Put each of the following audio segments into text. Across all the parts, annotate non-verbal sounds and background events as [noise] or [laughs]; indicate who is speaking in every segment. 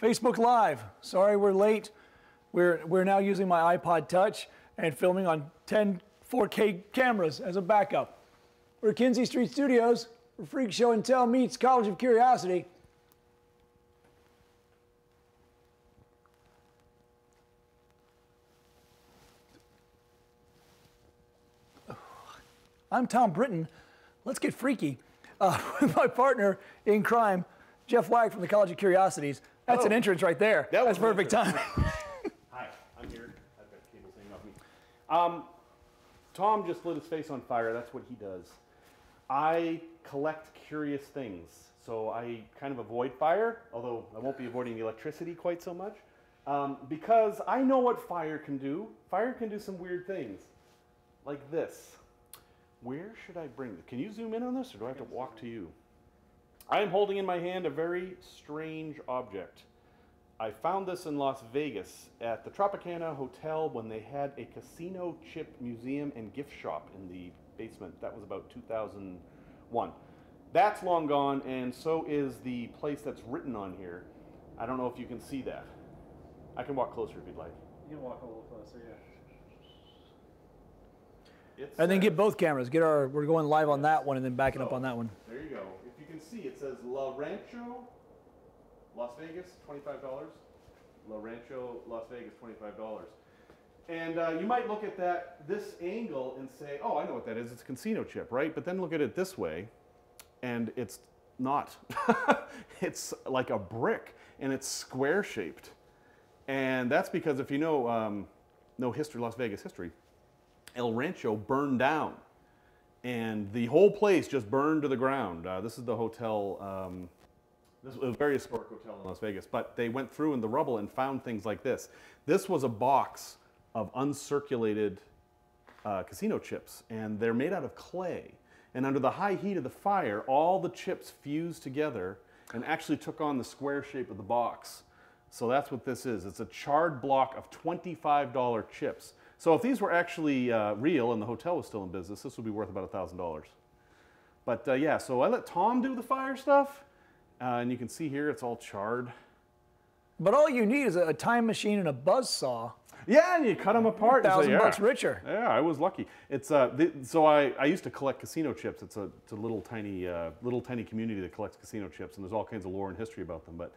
Speaker 1: Facebook Live. Sorry we're late. We're, we're now using my iPod Touch and filming on 10 4K cameras as a backup. We're at Kinzie Street Studios, where Freak Show and Tell meets College of Curiosity. I'm Tom Britton. Let's get freaky uh, [laughs] with my partner in crime, Jeff Wagg from the College of Curiosities. That's an
Speaker 2: Oh.
Speaker 1: entrance right there.
Speaker 2: That was
Speaker 1: That's perfect time. [laughs]
Speaker 2: Hi, I'm here. I've got cables hanging off me. Um, Tom just lit his face on fire. That's what he does. I collect curious things, so I kind of avoid fire, although I won't be avoiding the electricity quite so much, um, because I know what fire can do. Fire can do some weird things, like this. Where should I bring this? Can you zoom in on this, or do I have to walk to you? I am holding in my hand a very strange object. I found this in Las Vegas at the Tropicana Hotel when they had a casino chip museum and gift shop in the basement. That was about 2001. That's long gone, and so is the place that's written on here. I don't know if you can see that. I can walk closer if you'd like.
Speaker 3: You can walk a little closer, yeah.
Speaker 2: It
Speaker 1: and then get both cameras. Get our, we're going live on that one and then backing up on that one.
Speaker 2: There you go. Can see, it says La Rancho, Las Vegas, twenty-five dollars. La Rancho, Las Vegas, twenty-five dollars. And uh, you might look at that this angle and say, "Oh, I know what that is. It's a casino chip, right?" But then look at it this way, and it's not. [laughs] it's like a brick, and it's square-shaped. And that's because if you know um, know history, Las Vegas history, El Rancho burned down and the whole place just burned to the ground. Uh, this is the hotel. Um, this was a very historic hotel in Las Vegas, but they went through in the rubble and found things like this. This was a box of uncirculated uh, casino chips, and they're made out of clay. And under the high heat of the fire, all the chips fused together and actually took on the square shape of the box. So that's what this is. It's a charred block of $25 chips. So if these were actually uh, real and the hotel was still in business, this would be worth about $1,000. But uh, yeah, so I let Tom do the fire stuff. Uh, and you can see here it's all charred.
Speaker 1: But all you need is a time machine and a buzz saw.
Speaker 2: Yeah, and you cut them apart. and say,
Speaker 1: Thousand
Speaker 2: yeah.
Speaker 1: bucks richer.
Speaker 2: Yeah, I was lucky. It's uh, so I, I used to collect casino chips. It's a, it's a little tiny uh, little tiny community that collects casino chips, and there's all kinds of lore and history about them. But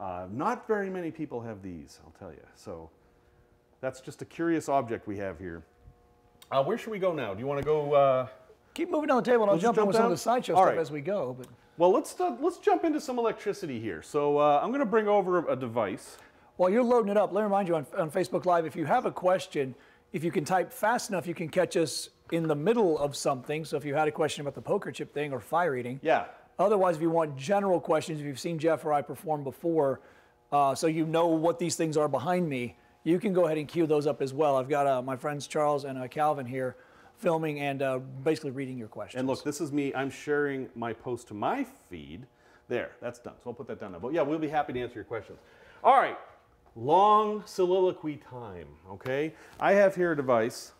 Speaker 2: uh, not very many people have these, I'll tell you. So that's just a curious object we have here. Uh, where should we go now? Do you want to go? Uh,
Speaker 1: Keep moving down the table and I'll jump in
Speaker 2: jump
Speaker 1: with some of the sideshow
Speaker 2: All
Speaker 1: stuff
Speaker 2: right.
Speaker 1: as we go. But
Speaker 2: well, let's uh, let's jump into some electricity here. So uh, I'm going to bring over a device.
Speaker 1: while you're loading it up, let me remind you on, on Facebook Live, if you have a question, if you can type fast enough, you can catch us in the middle of something. So if you had a question about the poker chip thing or fire eating.
Speaker 2: Yeah.
Speaker 1: Otherwise, if you want general questions, if you've seen Jeff or I perform before, uh, so you know what these things are behind me, you can go ahead and queue those up as well. I've got uh, my friends Charles and uh, Calvin here filming and uh, basically reading your questions.
Speaker 2: And look, this is me. I'm sharing my post to my feed. There, that's done. So I'll put that down now. But yeah, we'll be happy to answer your questions. All right, long soliloquy time, okay? I have here a device.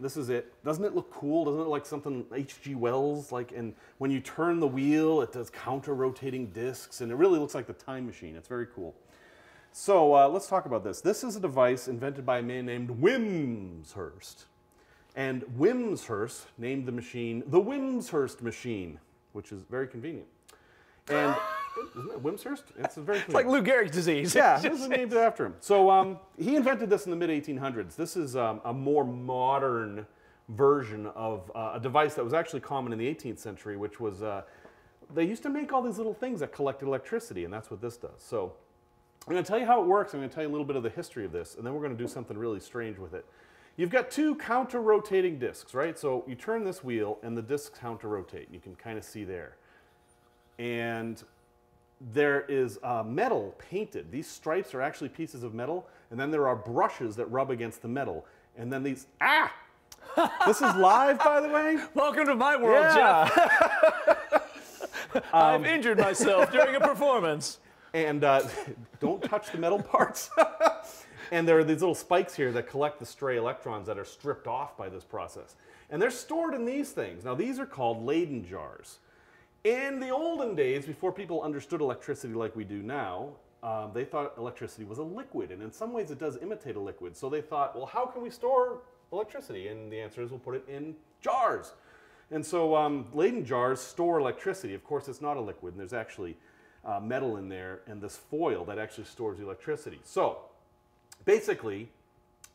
Speaker 2: This is it. Doesn't it look cool? Doesn't it like something H.G. Wells? Like, and when you turn the wheel, it does counter-rotating discs, and it really looks like the time machine. It's very cool. So uh, let's talk about this. This is a device invented by a man named Wimshurst. And Wimshurst named the machine the Wimshurst machine, which is very convenient. And [laughs] isn't it Wimshurst? It's a very
Speaker 1: it's like Lou Gehrig's disease.
Speaker 2: yeah, this is named after him. So um, he invented this in the mid 1800s. This is um, a more modern version of uh, a device that was actually common in the 18th century, which was uh, they used to make all these little things that collected electricity, and that's what this does. So I'm going to tell you how it works. I'm going to tell you a little bit of the history of this, and then we're going to do something really strange with it. You've got two counter-rotating discs, right? So you turn this wheel, and the discs counter-rotate. You can kind of see there. And there is uh, metal painted. These stripes are actually pieces of metal, and then there are brushes that rub against the metal. And then these, ah! [laughs] this is live, by the way.
Speaker 1: Welcome to my world, Jeff. [laughs] I've injured myself during a [laughs] performance.
Speaker 2: And uh, [laughs] don't touch the metal parts. [laughs] and there are these little spikes here that collect the stray electrons that are stripped off by this process. And they're stored in these things. Now, these are called Leyden jars. In the olden days, before people understood electricity like we do now, um, they thought electricity was a liquid, and in some ways it does imitate a liquid. So they thought, well, how can we store electricity? And the answer is we'll put it in jars. And so um, Leyden jars store electricity. Of course, it's not a liquid, and there's actually uh, metal in there and this foil that actually stores the electricity. So basically,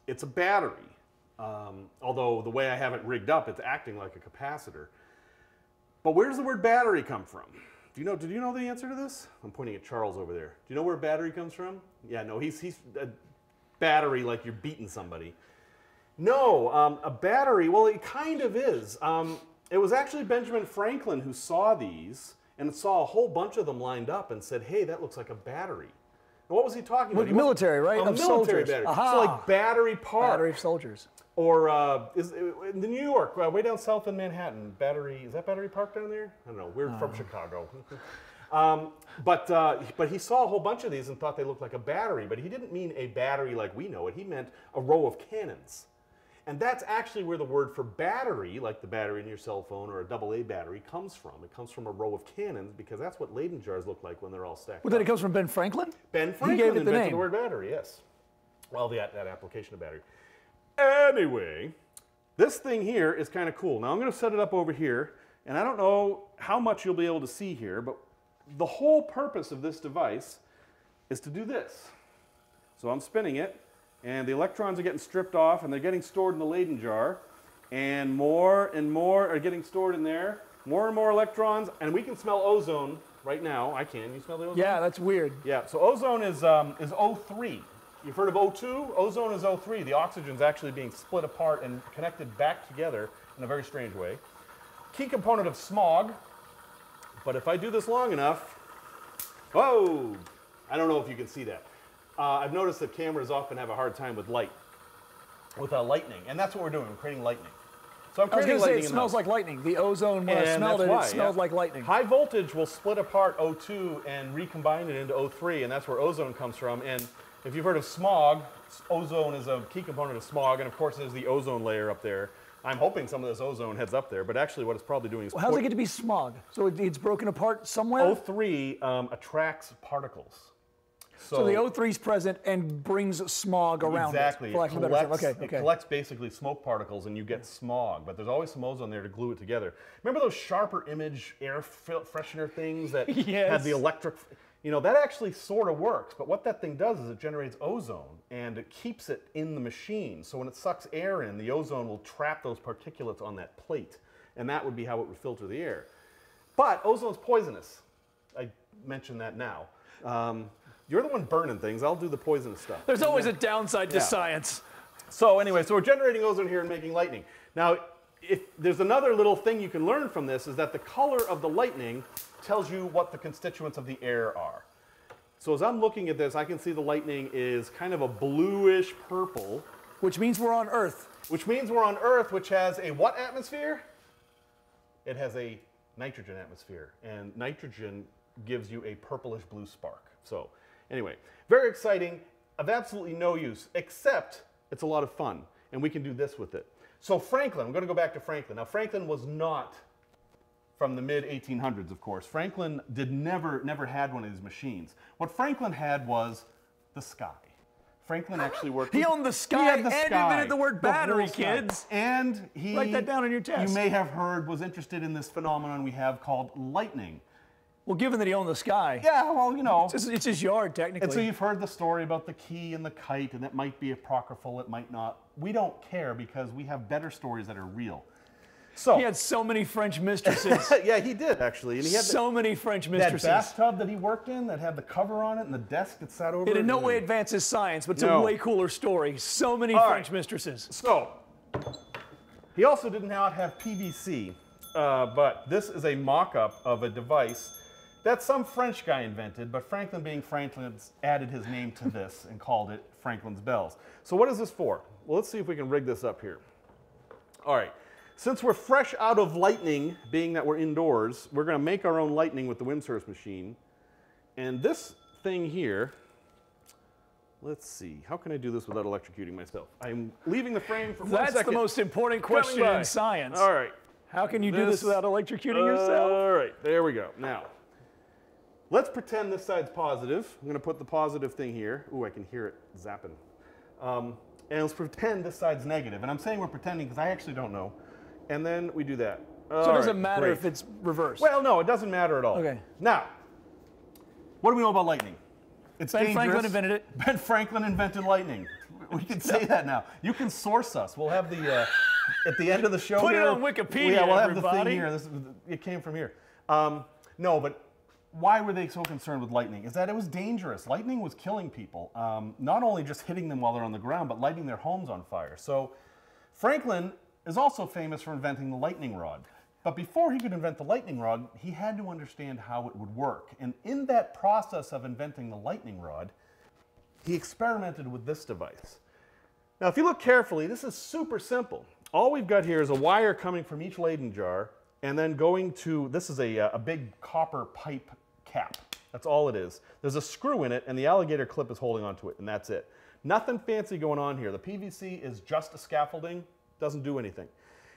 Speaker 2: it's a battery. Um, although the way I have it rigged up, it's acting like a capacitor. But where does the word battery come from? Do you know? Did you know the answer to this? I'm pointing at Charles over there. Do you know where battery comes from? Yeah, no, he's he's a battery like you're beating somebody. No, um, a battery. Well, it kind of is. Um, it was actually Benjamin Franklin who saw these and saw a whole bunch of them lined up and said, "Hey, that looks like a battery." And what was he talking about? He
Speaker 1: military, right?
Speaker 2: A
Speaker 1: Of
Speaker 2: military
Speaker 1: soldiers.
Speaker 2: battery.
Speaker 1: Aha.
Speaker 2: So like Battery Park,
Speaker 1: Battery of soldiers.
Speaker 2: or uh, is in the New York, uh, way down south in Manhattan. Battery is that Battery Park down there? I don't know. We're from Chicago. [laughs] um, but uh, but he saw a whole bunch of these and thought they looked like a battery. But he didn't mean a battery like we know it. He meant a row of cannons. And that's actually where the word for battery, like the battery in your cell phone or a AA battery, comes from. It comes from a row of cannons because that's what Leyden jars look like when they're all stacked
Speaker 1: Well, then it comes from Ben Franklin?
Speaker 2: Ben Franklin he
Speaker 1: gave it the
Speaker 2: invented
Speaker 1: name.
Speaker 2: the word battery, yes. Well, the, that application of battery. Anyway, this thing here is kind of cool. Now I'm going to set it up over here, and I don't know how much you'll be able to see here, but the whole purpose of this device is to do this. So I'm spinning it, and the electrons are getting stripped off, and they're getting stored in the Leyden jar, and more and more are getting stored in there. More and more electrons, and we can smell ozone right now. I can. You smell the ozone?
Speaker 1: Yeah, that's weird.
Speaker 2: Yeah, so ozone is, um, is O3. You've heard of O2? Ozone is O3. The oxygen's actually being split apart and connected back together in a very strange way. Key component of smog, but if I do this long enough, whoa, I don't know if you can see that. Uh, I've noticed that cameras often have a hard time with light, with uh, lightning, and that's what we're doing, we're creating lightning. So I'm
Speaker 1: I was
Speaker 2: creating
Speaker 1: going to say it smells like lightning. The ozone, when I smelled it,
Speaker 2: that's
Speaker 1: it smelled
Speaker 2: yeah.
Speaker 1: like lightning.
Speaker 2: High voltage will split apart O2 and recombine it into O3, and that's where ozone comes from. And if you've heard of smog, ozone is a key component of smog, and of course there's the ozone layer up there. I'm hoping some of this ozone heads up there, but actually what it's probably doing is
Speaker 1: Well, how's it get to be smog? So it, it's broken apart somewhere?
Speaker 2: O3 um, attracts particles.
Speaker 1: So the O3 is present and brings smog around
Speaker 2: exactly.
Speaker 1: it. for lack
Speaker 2: it
Speaker 1: of a better term.
Speaker 2: collects,
Speaker 1: Okay,
Speaker 2: it
Speaker 1: okay.
Speaker 2: collects basically smoke particles and you get smog, but there's always some ozone there to glue it together. Remember those sharper image air freshener things that
Speaker 1: Yes. [laughs]
Speaker 2: had the electric, you know, that actually sort of works, but what that thing does is it generates ozone and it keeps it in the machine. So when it sucks air in, the ozone will trap those particulates on that plate, and that would be how it would filter the air. But ozone's poisonous. I mention that now. Um, you're the one burning things. I'll do the poisonous stuff.
Speaker 1: There's always a downside to
Speaker 2: Yeah.
Speaker 1: science.
Speaker 2: So anyway, so we're generating ozone here and making lightning. Now, if there's another little thing you can learn from this is that the color of the lightning tells you what the constituents of the air are. So as I'm looking at this, I can see the lightning is kind of a bluish purple,
Speaker 1: Which means we're on Earth.
Speaker 2: which means we're on Earth, which has a what atmosphere? It has a nitrogen atmosphere, and nitrogen gives you a purplish blue spark. So, anyway, very exciting, of absolutely no use, except it's a lot of fun, and we can do this with it. So, Franklin, I'm going to go back to Franklin. Now, Franklin was not from the mid 1800s, of course. Franklin did never never had one of these machines. What Franklin had was the sky. Franklin ah, actually worked.
Speaker 1: He owned the sky he
Speaker 2: had
Speaker 1: and invented the word battery,
Speaker 2: sky.
Speaker 1: kids.
Speaker 2: And he
Speaker 1: Write that down on your test.
Speaker 2: You may have heard was interested in this phenomenon we have called lightning.
Speaker 1: Well, given that he owned the sky,
Speaker 2: Yeah, well, you know.
Speaker 1: it's, it's his yard, technically.
Speaker 2: And so you've heard the story about the key and the kite, and that might be apocryphal, it might not. We don't care because we have better stories that are real. So,
Speaker 1: he had so many French mistresses. [laughs]
Speaker 2: yeah, he did actually, and he had the-
Speaker 1: so many French mistresses.
Speaker 2: that bathtub that he worked in that had the cover on it and the desk that sat over
Speaker 1: It
Speaker 2: it.
Speaker 1: in no way advances science, but it's
Speaker 2: No.
Speaker 1: a way cooler story. So many
Speaker 2: All
Speaker 1: French
Speaker 2: right.
Speaker 1: mistresses.
Speaker 2: So, he also did not have PVC, uh, but this is a mock-up of a device that some French guy invented, but Franklin being Franklin added his name to this and called it Franklin's Bells. So what is this for? Well, let's see if we can rig this up here. All right. Since we're fresh out of lightning, being that we're indoors, we're going to make our own lightning with the Wimshurst machine. And this thing here, let's see, how can I do this without electrocuting myself? I'm leaving the frame for one
Speaker 1: That's the most important question in science.
Speaker 2: All right.
Speaker 1: How can you do this
Speaker 2: This-
Speaker 1: without electrocuting yourself?
Speaker 2: All right, there we go. Now, let's pretend this side's positive. I'm gonna put the positive thing here. Ooh, I can hear it zapping. Um, and let's pretend this side's negative. And I'm saying we're pretending because I actually don't know. And then we do that.
Speaker 1: So it doesn't matter if it's reversed.
Speaker 2: Well, no, it doesn't matter at all.
Speaker 1: Okay.
Speaker 2: Now, what do we know about lightning? It's
Speaker 1: Ben
Speaker 2: dangerous.
Speaker 1: Franklin invented it. [laughs]
Speaker 2: Ben Franklin invented lightning. We can say that now. You can source us. We'll have the uh, at the end of the show.
Speaker 1: Put it on Wikipedia,
Speaker 2: Yeah, we'll have the
Speaker 1: everybody.
Speaker 2: thing here. This, it came from here. Um, no, but why were they so concerned with lightning? Is that it was dangerous. Lightning was killing people. Um, not only just hitting them while they're on the ground, but lighting their homes on fire. So Franklin is also famous for inventing the lightning rod. But before he could invent the lightning rod, he had to understand how it would work. And in that process of inventing the lightning rod, he experimented with this device. Now, if you look carefully, this is super simple. All we've got here is a wire coming from each Leyden jar and then going to, this is a, uh, a big copper pipe cap. That's all it is. There's a screw in it and the alligator clip is holding onto it and that's it. Nothing fancy going on here. The PVC is just a scaffolding, doesn't do anything.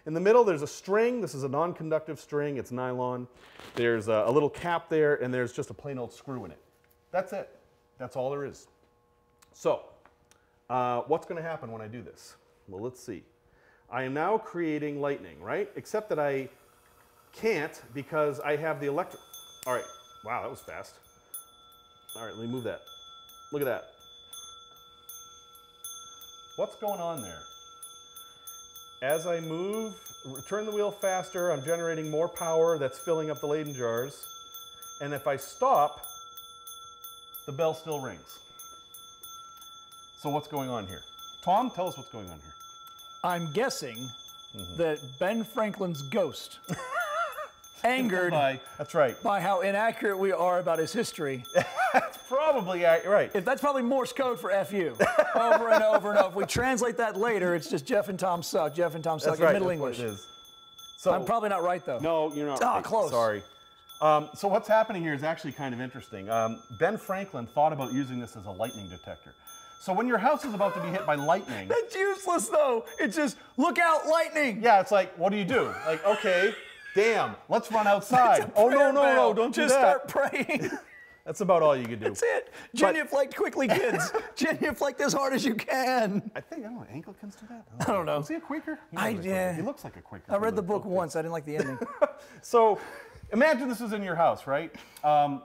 Speaker 2: In the middle, there's a string. This is a non-conductive string. It's nylon. There's a, a little cap there and there's just a plain old screw in it. That's it. That's all there is. So, uh, what's going to happen when I do this? Well, let's see. I am now creating lightning, right? Except that I can't because I have the electric. All right. Wow, that was fast. All right, let me move that. Look at that. What's going on there? As I move, turn the wheel faster, I'm generating more power that's filling up the Leyden jars. And if I stop, the bell still rings. So what's going on here? Tom, tell us what's going on here.
Speaker 1: I'm guessing
Speaker 2: Mm-hmm.
Speaker 1: that Ben Franklin's ghost, [laughs] angered
Speaker 2: Bye. That's right.
Speaker 1: by how inaccurate we are about his history, [laughs]
Speaker 2: that's Probably right.
Speaker 1: if that's probably Morse code for FU, over and over and over. If we translate that later, it's just Jeff and Tom suck. Jeff and Tom suck
Speaker 2: That's
Speaker 1: in
Speaker 2: right.
Speaker 1: Middle
Speaker 2: that's what
Speaker 1: English.
Speaker 2: it is. So
Speaker 1: I'm probably not right though.
Speaker 2: no, you're not.
Speaker 1: Ah,
Speaker 2: right.
Speaker 1: close.
Speaker 2: Sorry. Um, so what's happening here is actually kind of interesting. Um, ben Franklin thought about using this as a lightning detector. So when your house is about to be hit by lightning,
Speaker 1: That's useless though. It's just look out, lightning.
Speaker 2: yeah, it's like, what do you do? Like, okay, damn, let's run [laughs] outside. Oh no, no, no, don't do
Speaker 1: just
Speaker 2: that.
Speaker 1: start praying. [laughs]
Speaker 2: That's about all you can do.
Speaker 1: That's it. Genuflect quickly, kids. [laughs] Genuflect as hard as you can.
Speaker 2: I think I don't know. Anglicans do that.
Speaker 1: I don't know.
Speaker 2: Is he a Quaker? He
Speaker 1: I-
Speaker 2: like-
Speaker 1: yeah.
Speaker 2: He looks like a Quaker.
Speaker 1: I read the book once. I didn't like the ending.
Speaker 2: So imagine this is in your house, right? Um,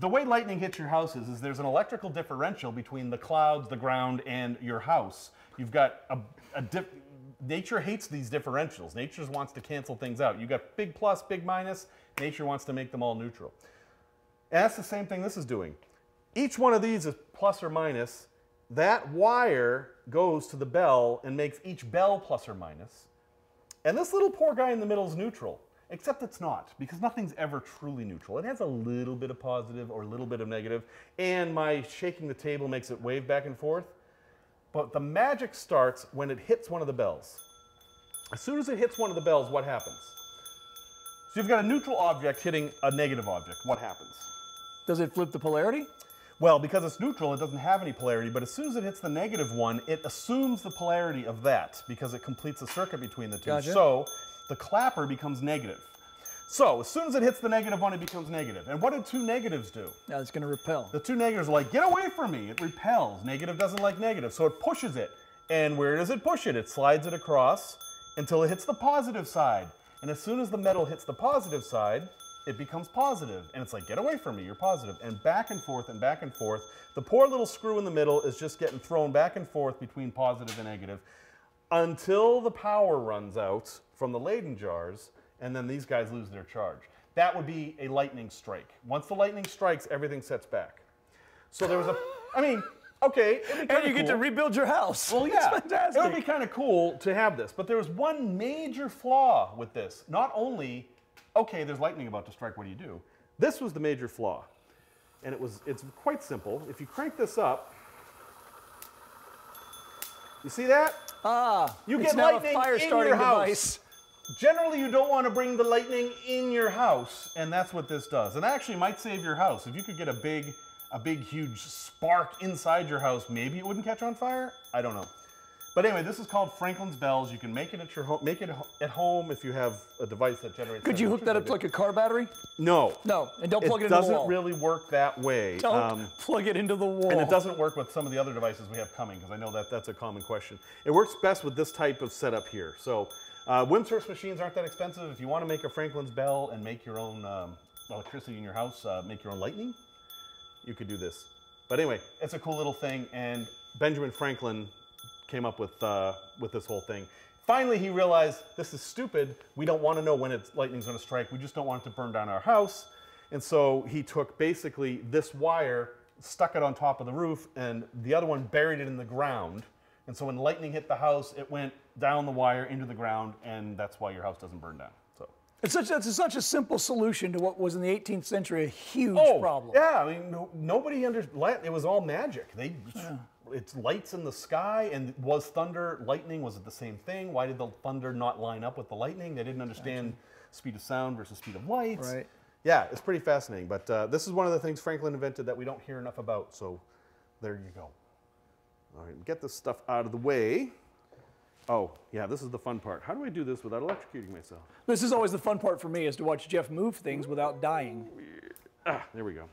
Speaker 2: the way lightning hits your house is, is there's an electrical differential between the clouds, the ground, and your house. You've got a, a dif- nature hates these differentials. Nature wants to cancel things out. You've got big plus, big minus. Nature wants to make them all neutral. And that's the same thing this is doing. Each one of these is plus or minus. That wire goes to the bell and makes each bell plus or minus. And this little poor guy in the middle is neutral, except it's not, because nothing's ever truly neutral. It has a little bit of positive or a little bit of negative, and my shaking the table makes it wave back and forth. But the magic starts when it hits one of the bells. As soon as it hits one of the bells, what happens? So you've got a neutral object hitting a negative object. What happens?
Speaker 1: Does it flip the polarity?
Speaker 2: Well, because it's neutral, it doesn't have any polarity, but as soon as it hits the negative one, it assumes the polarity of that because it completes a circuit between the two.
Speaker 1: Gotcha.
Speaker 2: So the clapper becomes negative. So as soon as it hits the negative one, it becomes negative. And what do two negatives do?
Speaker 1: Yeah, it's going to repel.
Speaker 2: The two negatives are like, get away from me. It repels. Negative doesn't like negative, so it pushes it. And where does it push it? It slides it across until it hits the positive side. And as soon as the metal hits the positive side, it becomes positive. And it's like, get away from me, you're positive. And back and forth and back and forth. The poor little screw in the middle is just getting thrown back and forth between positive and negative until the power runs out from the Leyden jars, and then these guys lose their charge. That would be a lightning strike. Once the lightning strikes, everything sets back. So there was a, I mean, okay,
Speaker 1: And you get to rebuild your house.
Speaker 2: Well, [laughs]
Speaker 1: It's
Speaker 2: yeah,
Speaker 1: fantastic.
Speaker 2: it would be kind of cool to have this, but there was one major flaw with this. Not only, okay, there's lightning about to strike. What do you do? This was the major flaw, and it was it's quite simple. If you crank this up, you see that?
Speaker 1: ah,
Speaker 2: You get lightning
Speaker 1: a fire
Speaker 2: in
Speaker 1: starting
Speaker 2: your house.
Speaker 1: device.
Speaker 2: Generally, you don't want to bring the lightning in your house, and that's what this does. And actually might save your house. If you could get a big, a big, huge spark inside your house, maybe it wouldn't catch on fire. I don't know. But anyway, this is called Franklin's bells. You can make it at your home. Make it at home if you have a device that generates.
Speaker 1: Could you hook that up to like a car battery?
Speaker 2: No.
Speaker 1: No, and don't plug it, into the wall.
Speaker 2: It doesn't really work that way.
Speaker 1: don't
Speaker 2: Um,
Speaker 1: plug it into the wall.
Speaker 2: and it doesn't work with some of the other devices we have coming because I know that that's a common question. It works best with this type of setup here. So, uh, Wimshurst machines aren't that expensive. If you want to make a Franklin's bell and make your own um, electricity in your house, uh, make your own lightning, you could do this. But anyway, it's a cool little thing, and Benjamin Franklin came up with uh, with this whole thing. Finally, he realized this is stupid. We don't want to know when it's lightning's going to strike. We just don't want it to burn down our house. And so he took basically this wire, stuck it on top of the roof, and the other one buried it in the ground. And so when lightning hit the house, it went down the wire into the ground, and that's why your house doesn't burn down. So.
Speaker 1: It's such, it's such a simple solution to what was in the 18th century a huge problem.
Speaker 2: Oh, Yeah, I mean, no, nobody under It was all magic. They, it's lights in the sky, and was thunder, lightning? Was it the same thing? Why did the thunder not line up with the lightning? They didn't understand speed of sound versus speed of light.
Speaker 1: Right.
Speaker 2: Yeah, it's pretty fascinating. But uh, this is one of the things Franklin invented that we don't hear enough about. So there you go. All right, get this stuff out of the way. Oh, yeah, this is the fun part. How do I do this without electrocuting myself?
Speaker 1: This is always the fun part for me is to watch Jeff move things without dying.
Speaker 2: Ah, there we go.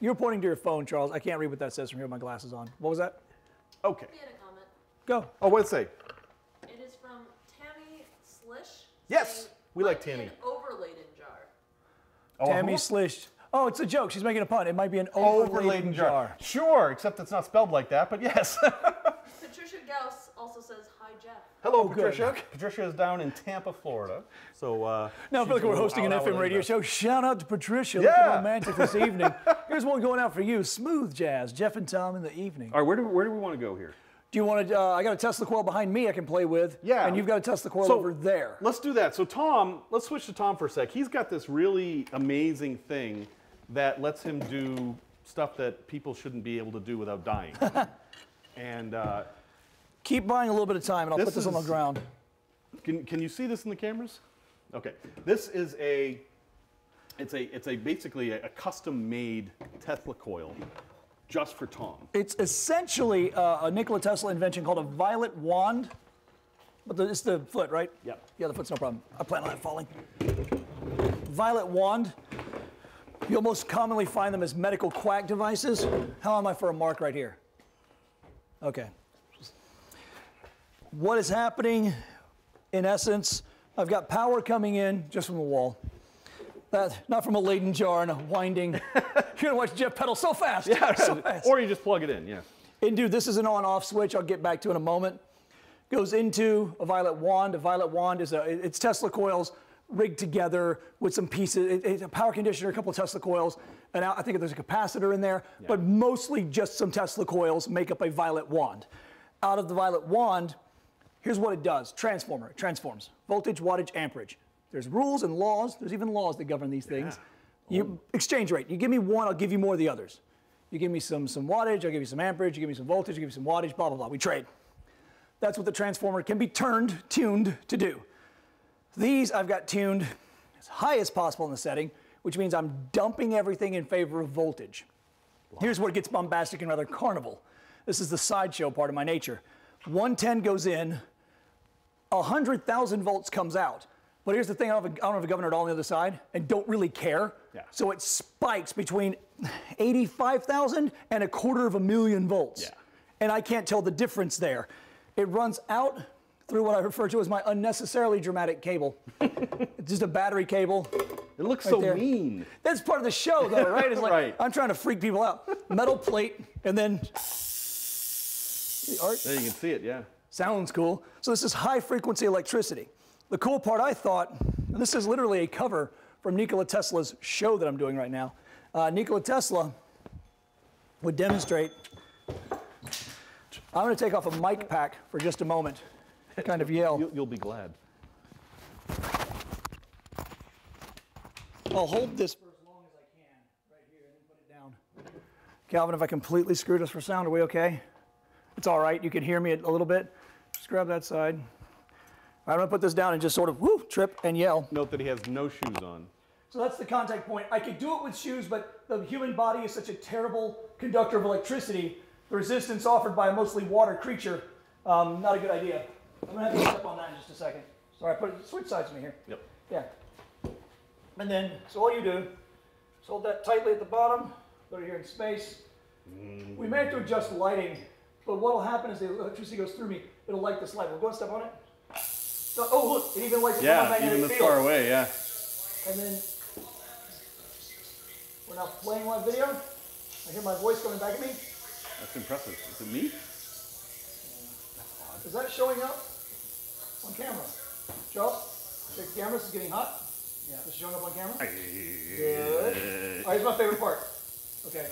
Speaker 1: You're pointing to your phone, Charles. I can't read what that says from here with my glasses on. What was that?
Speaker 2: Okay.
Speaker 3: We had a comment.
Speaker 1: Go.
Speaker 2: Oh, what'd it say?
Speaker 3: It is from Tammy Slish.
Speaker 2: Yes,
Speaker 3: saying,
Speaker 2: we like Tammy."
Speaker 3: An overladen jar.
Speaker 2: Oh,
Speaker 1: Tammy
Speaker 2: who?
Speaker 1: Slish. Oh, it's a joke. She's making a pun. It might be an
Speaker 2: overladen
Speaker 1: overladen
Speaker 2: jar.
Speaker 1: jar.
Speaker 2: Sure, except it's not spelled like that, but yes. [laughs]
Speaker 3: Patricia Gauss also says, Hi, Jeff.
Speaker 2: Hello,
Speaker 1: Oh, good.
Speaker 2: Patricia. Patricia is down in Tampa, Florida. So uh,
Speaker 1: Now I feel like we're hosting an FM radio show. Shout out to Patricia. Looking
Speaker 2: Yeah.
Speaker 1: romantic this [laughs] evening. Here's one going out for you. Smooth jazz. Jeff and Tom in the evening.
Speaker 2: All right, where do, where do we want to go here?
Speaker 1: Do you want to? Uh, I got a Tesla coil behind me I can play with.
Speaker 2: Yeah.
Speaker 1: And you've got a Tesla coil
Speaker 2: So,
Speaker 1: over there.
Speaker 2: Let's do that. So Tom, let's switch to Tom for a sec. He's got this really amazing thing that lets him do stuff that people shouldn't be able to do without dying. [laughs] and uh,
Speaker 1: Keep buying a little bit of time, and I'll
Speaker 2: This
Speaker 1: put this on the ground.
Speaker 2: Can, can you see this in the cameras? Okay. This is a, it's a, it's a basically a, a custom made Tesla coil just for Tom.
Speaker 1: It's essentially uh, a Nikola Tesla invention called a violet wand. But the, it's the foot, right?
Speaker 2: Yep.
Speaker 1: Yeah, the foot's no problem. I plan on that falling. Violet wand. You'll most commonly find them as medical quack devices. How am I for a mark right here? Okay. What is happening, in essence, I've got power coming in just from the wall. That, not from a Leyden jar and a winding. [laughs] You're gonna watch Jeff pedal so fast. so fast.
Speaker 2: Or you just plug it in, yeah.
Speaker 1: And dude, this is an on-off switch. I'll get back to in a moment. Goes into a violet wand. A violet wand is a it's Tesla coils rigged together with some pieces. It- it's a power conditioner, a couple of Tesla coils, and I think there's a capacitor in there. But mostly just some Tesla coils make up a violet wand. Out of the violet wand, here's what it does: transformer. It transforms voltage, wattage, amperage. There's rules and laws. There's even laws that govern these things. You exchange rate. You give me one, I'll give you more of the others. You give me some, some wattage, I'll give you some amperage, you give me some voltage, you give me some wattage, blah, blah, blah. We trade. That's what the transformer can be turned, tuned to do. These I've got tuned as high as possible in the setting, which means I'm dumping everything in favor of voltage. Here's where it gets bombastic and rather carnival. This is the sideshow part of my nature. 110 goes in, 100,000 volts comes out. But here's the thing, I don't, have a, don't have a governor at all on the other side and don't really care.
Speaker 2: Yeah.
Speaker 1: So it spikes between 85,000 and a quarter of a million volts.
Speaker 2: Yeah.
Speaker 1: And I can't tell the difference there. It runs out through what I refer to as my unnecessarily dramatic cable. it's [laughs] just a battery cable.
Speaker 2: It looks
Speaker 1: Right
Speaker 2: so
Speaker 1: there.
Speaker 2: mean.
Speaker 1: That's part of the show, though, right? It's [laughs] like
Speaker 2: Right.
Speaker 1: I'm trying to freak people out. Metal plate, and then the art
Speaker 2: There you can see it, yeah.
Speaker 1: sounds cool. So this is high frequency electricity. The cool part I thought, and this is literally a cover from Nikola Tesla's show that I'm doing right now. Uh, Nikola Tesla would demonstrate. I'm going to take off a mic pack for just a moment. [laughs] Kind of yell.
Speaker 2: You'll, you'll be glad.
Speaker 1: I'll hold this for as long as I can, right here, and then put it down. Calvin, if I completely screwed us for sound, are we okay? It's all right. You can hear me a little bit. Just grab that side. I'm gonna put this down and just sort of whoo, trip and yell.
Speaker 2: Note that he has no shoes on.
Speaker 1: So that's the contact point. I could do it with shoes, but the human body is such a terrible conductor of electricity. The resistance offered by a mostly water creature Um, not a good idea. I'm gonna have to step on that in just a second. Sorry, put it, switch sides to me here.
Speaker 2: Yep.
Speaker 1: Yeah. And then, so all you do is hold that tightly at the bottom, put it here in space. We may have to adjust lighting, but what'll happen is the electricity goes through me, it'll light this light. We'll go and step on it. So, oh, look, it even lights the
Speaker 2: Yeah, even this
Speaker 1: field.
Speaker 2: far away, yeah.
Speaker 1: And then we're now playing live video. I hear my voice coming back at me.
Speaker 2: That's impressive. Is it me?
Speaker 1: Is that showing up on camera? Joe, the camera. Is getting hot. Yeah. This is showing up on camera. Good. All right, here's my favorite part. Okay.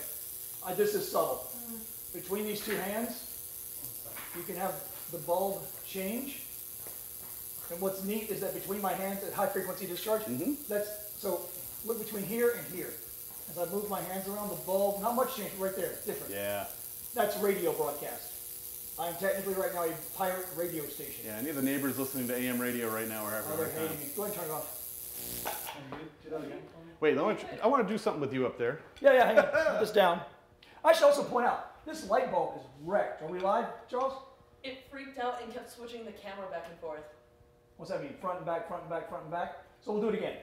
Speaker 1: I, this is subtle. Between these two hands, you can have the bulb change. And what's neat is that between my hands at high frequency discharge, mm-hmm. that's, so look between here and here. As I move my hands around the bulb, not much change right there, different.
Speaker 2: Yeah.
Speaker 1: That's radio broadcast. I'm technically right now a pirate radio station.
Speaker 2: Yeah, any of the neighbors listening to AM radio right now are having a hard time.
Speaker 1: hating me. Go ahead and turn it off.
Speaker 2: Wait, I want, to, I want to do something with you up there.
Speaker 1: Yeah, yeah, hang on. Put this down. I should also point out, this light bulb is wrecked. Are we live, Charles?
Speaker 3: It freaked out and kept switching the camera back and forth.
Speaker 1: What's that mean? Front and back, front and back, front and back. So we'll do it again.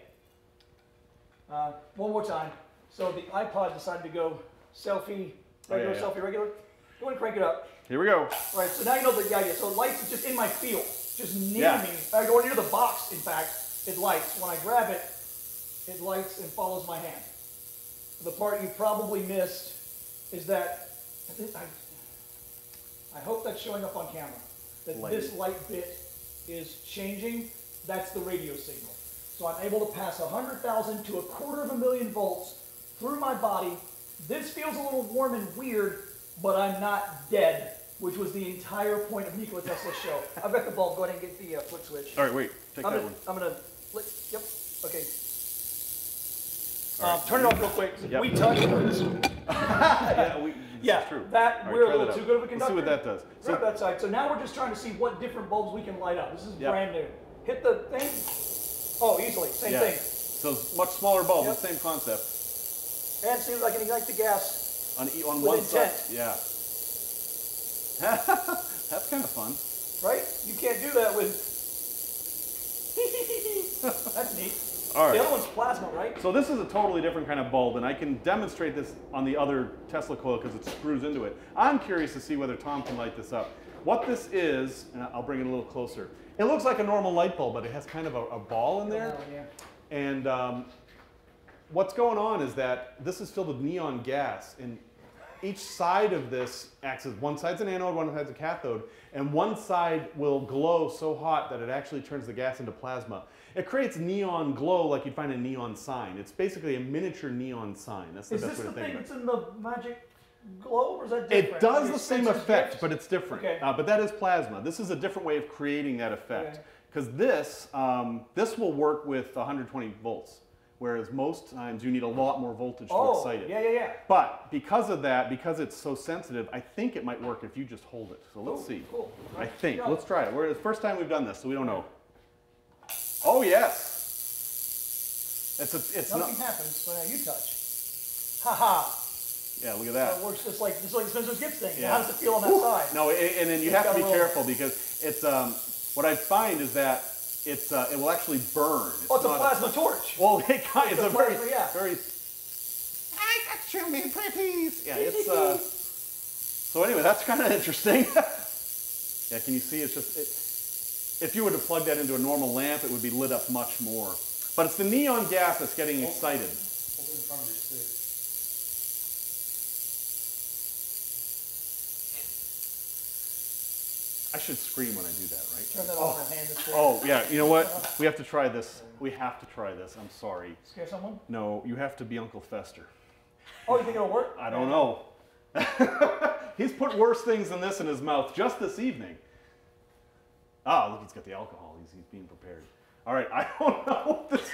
Speaker 1: Uh, one more time. So the iPod decided to go selfie,
Speaker 2: Oh, yeah,
Speaker 1: regular,
Speaker 2: yeah.
Speaker 1: selfie, regular. Go ahead and crank it up.
Speaker 2: Here we go.
Speaker 1: All right, so now you know the idea. So lights just in my field, just near
Speaker 2: Yeah.
Speaker 1: me. I go near the box, in fact, it lights. When I grab it, it lights and follows my hand. The part you probably missed is that, I, I hope that's showing up on camera, that
Speaker 2: Light.
Speaker 1: this light bit is changing. That's the radio signal. So I'm able to pass 100,000 to a quarter of a million volts through my body. This feels a little warm and weird, but I'm not dead, which was the entire point of Nikola Tesla's show. I've got the bulb. Go ahead and get the uh, flip switch.
Speaker 2: All right, wait. Take
Speaker 1: I'm
Speaker 2: that
Speaker 1: gonna,
Speaker 2: one.
Speaker 1: I'm gonna, yep, okay. Um, turn it off real quick.
Speaker 2: Yep.
Speaker 1: We hurts. [laughs]
Speaker 2: yeah, we,
Speaker 1: Yeah,
Speaker 2: true.
Speaker 1: that,
Speaker 2: right,
Speaker 1: we're a little too good of a
Speaker 2: Let's
Speaker 1: conductor.
Speaker 2: see what that does. So,
Speaker 1: that side. So now we're just trying to see what different bulbs we can light up. This is
Speaker 2: Yep.
Speaker 1: brand new. Hit the thing. Oh, easily, same
Speaker 2: yeah.
Speaker 1: thing.
Speaker 2: So much smaller bulb,
Speaker 1: Yep.
Speaker 2: the same concept.
Speaker 1: And see if I can ignite the gas.
Speaker 2: On, on one
Speaker 1: intent.
Speaker 2: side. Yeah. [laughs] That's kind of fun.
Speaker 1: Right? You can't do that with. [laughs] That's neat.
Speaker 2: All right.
Speaker 1: The other one's plasma, right?
Speaker 2: So this is a totally different kind of bulb, and I can demonstrate this on the other Tesla coil because it screws into it. I'm curious to see whether Tom can light this up. What this is, and I'll bring it a little closer. It looks like a normal light bulb, but it has kind of a, a ball in there.
Speaker 1: Yeah.
Speaker 2: And um, what's going on is that this is filled with neon gas, and each side of this acts as one side's an anode, one side's a cathode, and one side will glow so hot that it actually turns the gas into plasma. It creates neon glow like you'd find a neon sign. It's basically a miniature neon sign. That's the
Speaker 1: Is
Speaker 2: best
Speaker 1: this
Speaker 2: way
Speaker 1: the
Speaker 2: to think
Speaker 1: thing
Speaker 2: of it.
Speaker 1: that's in the magic globe, or is that different?
Speaker 2: It does the same effect, but it's different.
Speaker 1: Okay.
Speaker 2: Uh, but that is plasma. This is a different way of creating that effect.
Speaker 1: Okay.
Speaker 2: Because this, um, this will work with 120 volts, whereas most times you need a lot more voltage to
Speaker 1: Oh,
Speaker 2: excite it.
Speaker 1: yeah, yeah, yeah.
Speaker 2: But because of that, because it's so sensitive, I think it might work if you just hold it. So let's
Speaker 1: Ooh,
Speaker 2: see.
Speaker 1: cool.
Speaker 2: I think.
Speaker 1: Yeah.
Speaker 2: Let's try it. We're the first time we've done this, so we don't know. Oh yes. It's a. It's
Speaker 1: Nothing
Speaker 2: not.
Speaker 1: happens, now you touch. Ha ha.
Speaker 2: Yeah, look at
Speaker 1: So
Speaker 2: that.
Speaker 1: it works just like just like the Spencer's Gifts thing.
Speaker 2: Yeah.
Speaker 1: How does it feel on that side?
Speaker 2: No, a- and then you
Speaker 1: It's
Speaker 2: have to be
Speaker 1: little-
Speaker 2: careful because it's um, what I find is that it's uh, it will actually burn.
Speaker 1: Oh, it's a
Speaker 2: not
Speaker 1: plasma torch.
Speaker 2: well, [laughs] it kind
Speaker 1: It's
Speaker 2: it's
Speaker 1: a
Speaker 2: a very
Speaker 1: plasma, yeah.
Speaker 2: very. I got you, me pretties. Yeah, it's uh. so anyway, that's kind of interesting. [laughs] yeah, can you see? It's just it. If you were to plug that into a normal lamp, it would be lit up much more. But it's the neon gas that's getting excited. I should scream when I do that, right?
Speaker 1: Turn that off and hand
Speaker 2: Oh, yeah, you know what? We have to try this. We have to try this. I'm sorry.
Speaker 1: Scare someone?
Speaker 2: No, you have to be Uncle Fester.
Speaker 1: Oh, you think it'll work?
Speaker 2: I don't know. [laughs] he's put worse things than this in his mouth just this evening. Ah, look, he's got the alcohol. He's, he's being prepared. All right, [laughs] I don't know what this.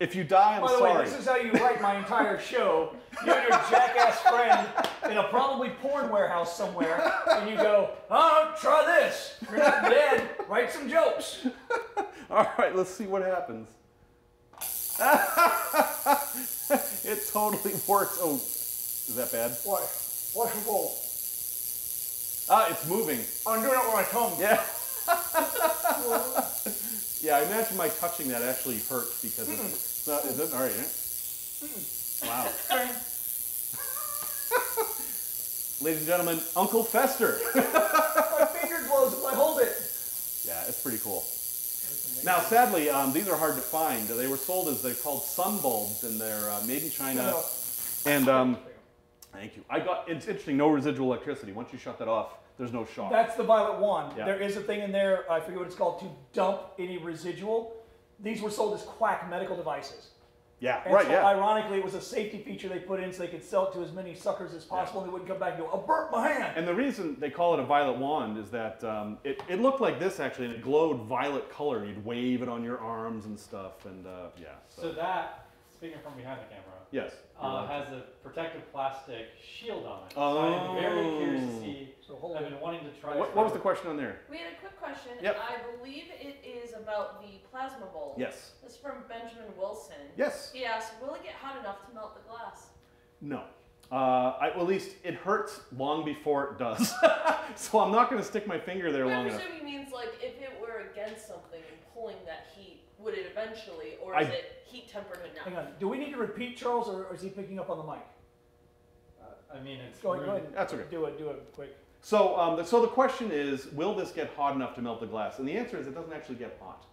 Speaker 2: If you die, I'm
Speaker 1: By the
Speaker 2: sorry.
Speaker 1: way, this is how you write my entire show. You and your jackass friend in a probably porn warehouse somewhere, and you go, "Oh, try this. You're not dead. Write some jokes." [laughs]
Speaker 2: All right, let's see what happens. [laughs] it totally works. Oh, is that bad?
Speaker 1: Why? Why roll?
Speaker 2: Ah, it's moving.
Speaker 1: Oh, I'm doing it with my tongue.
Speaker 2: Yeah. [laughs] yeah, I imagine my touching that actually hurts because it's, it's not. Is it all right? Yeah? Wow. [laughs] [laughs] Ladies and gentlemen, Uncle Fester. [laughs]
Speaker 1: My finger glows if I hold it.
Speaker 2: Yeah, it's pretty cool. Now, sadly, um, these are hard to find. They were sold as they're called sun bulbs, and they're uh, made in China. And um, thank you. I got. It's interesting. No residual electricity. Once you shut that off, there's no shock.
Speaker 1: That's the violet wand.
Speaker 2: Yeah.
Speaker 1: There is a thing in there, I forget what it's called, to dump any residual. These were sold as quack medical devices.
Speaker 2: yeah.
Speaker 1: And
Speaker 2: Right.
Speaker 1: so
Speaker 2: Yeah.
Speaker 1: ironically, it was a safety feature they put in so they could sell it to as many suckers as possible and they wouldn't come back and go, I burnt my hand.
Speaker 2: And the reason they call it a violet wand is that um, it, it looked like this actually, and it glowed violet color. You'd wave it on your arms and stuff, and uh, yeah. So,
Speaker 4: So that, speaking from behind the camera,
Speaker 2: yes.
Speaker 4: uh, has a protective plastic shield on it. So I'm very curious to
Speaker 2: Oh.
Speaker 4: see.
Speaker 1: So hold
Speaker 4: I've been wanting to try.
Speaker 2: what, what was the question on there?
Speaker 3: We had a quick question.
Speaker 2: Yep.
Speaker 3: I believe it is about the plasma bowl.
Speaker 2: Yes.
Speaker 3: This is from Benjamin Wilson.
Speaker 2: Yes.
Speaker 3: He asked, will it get hot enough to melt the glass?
Speaker 2: No. Uh, I, well, at least it hurts long before it does. [laughs] so I'm not going to stick my finger there
Speaker 3: I
Speaker 2: long enough.
Speaker 3: I presume he means like if it were against something and pulling that heat, would it eventually, or is
Speaker 2: I-
Speaker 3: it heat tempered enough?
Speaker 1: Hang on. Do we need to repeat, Charles, or or is he picking up on the mic?
Speaker 4: Uh, I mean, it's
Speaker 1: Go ahead, go
Speaker 4: really-
Speaker 1: ahead.
Speaker 2: That's okay.
Speaker 1: Do it, do it quick.
Speaker 2: So, um, the, so the question is, will this get hot enough to melt the glass? And the answer is, it doesn't actually get hot.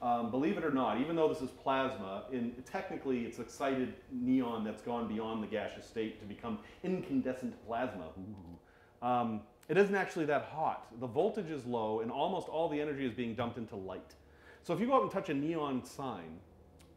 Speaker 2: Um, believe it or not, even though this is plasma, in, technically it's excited neon that's gone beyond the gaseous state to become incandescent plasma. Ooh. Um, it isn't actually that hot. The voltage is low, and almost all the energy is being dumped into light. So if you go out and touch a neon sign,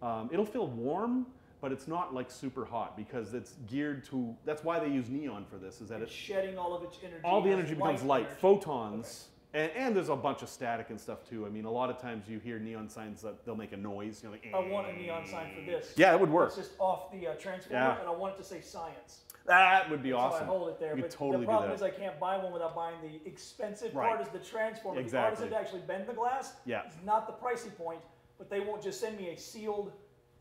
Speaker 2: um, it'll feel warm, but it's not like super hot because it's geared to. That's why they use neon for this. Is that
Speaker 1: It's
Speaker 2: it
Speaker 1: shedding all of its energy.
Speaker 2: all the energy becomes light,
Speaker 1: energy.
Speaker 2: photons, and, and there's a bunch of static and stuff too. I mean, a lot of times you hear neon signs that they'll make a noise. You know, like,
Speaker 1: I want a neon sign for this.
Speaker 2: Yeah, it would work.
Speaker 1: It's just off the uh, transformer,
Speaker 2: Yeah.
Speaker 1: and I want it to say science.
Speaker 2: That would be
Speaker 1: So
Speaker 2: awesome.
Speaker 1: I hold it there.
Speaker 2: You
Speaker 1: but
Speaker 2: totally
Speaker 1: the problem is I can't buy one without buying the expensive
Speaker 2: Right.
Speaker 1: part is the transformer.
Speaker 2: Exactly.
Speaker 1: The artisan to actually bend the glass
Speaker 2: Yeah.
Speaker 1: It's not the pricey point, but they won't just send me a sealed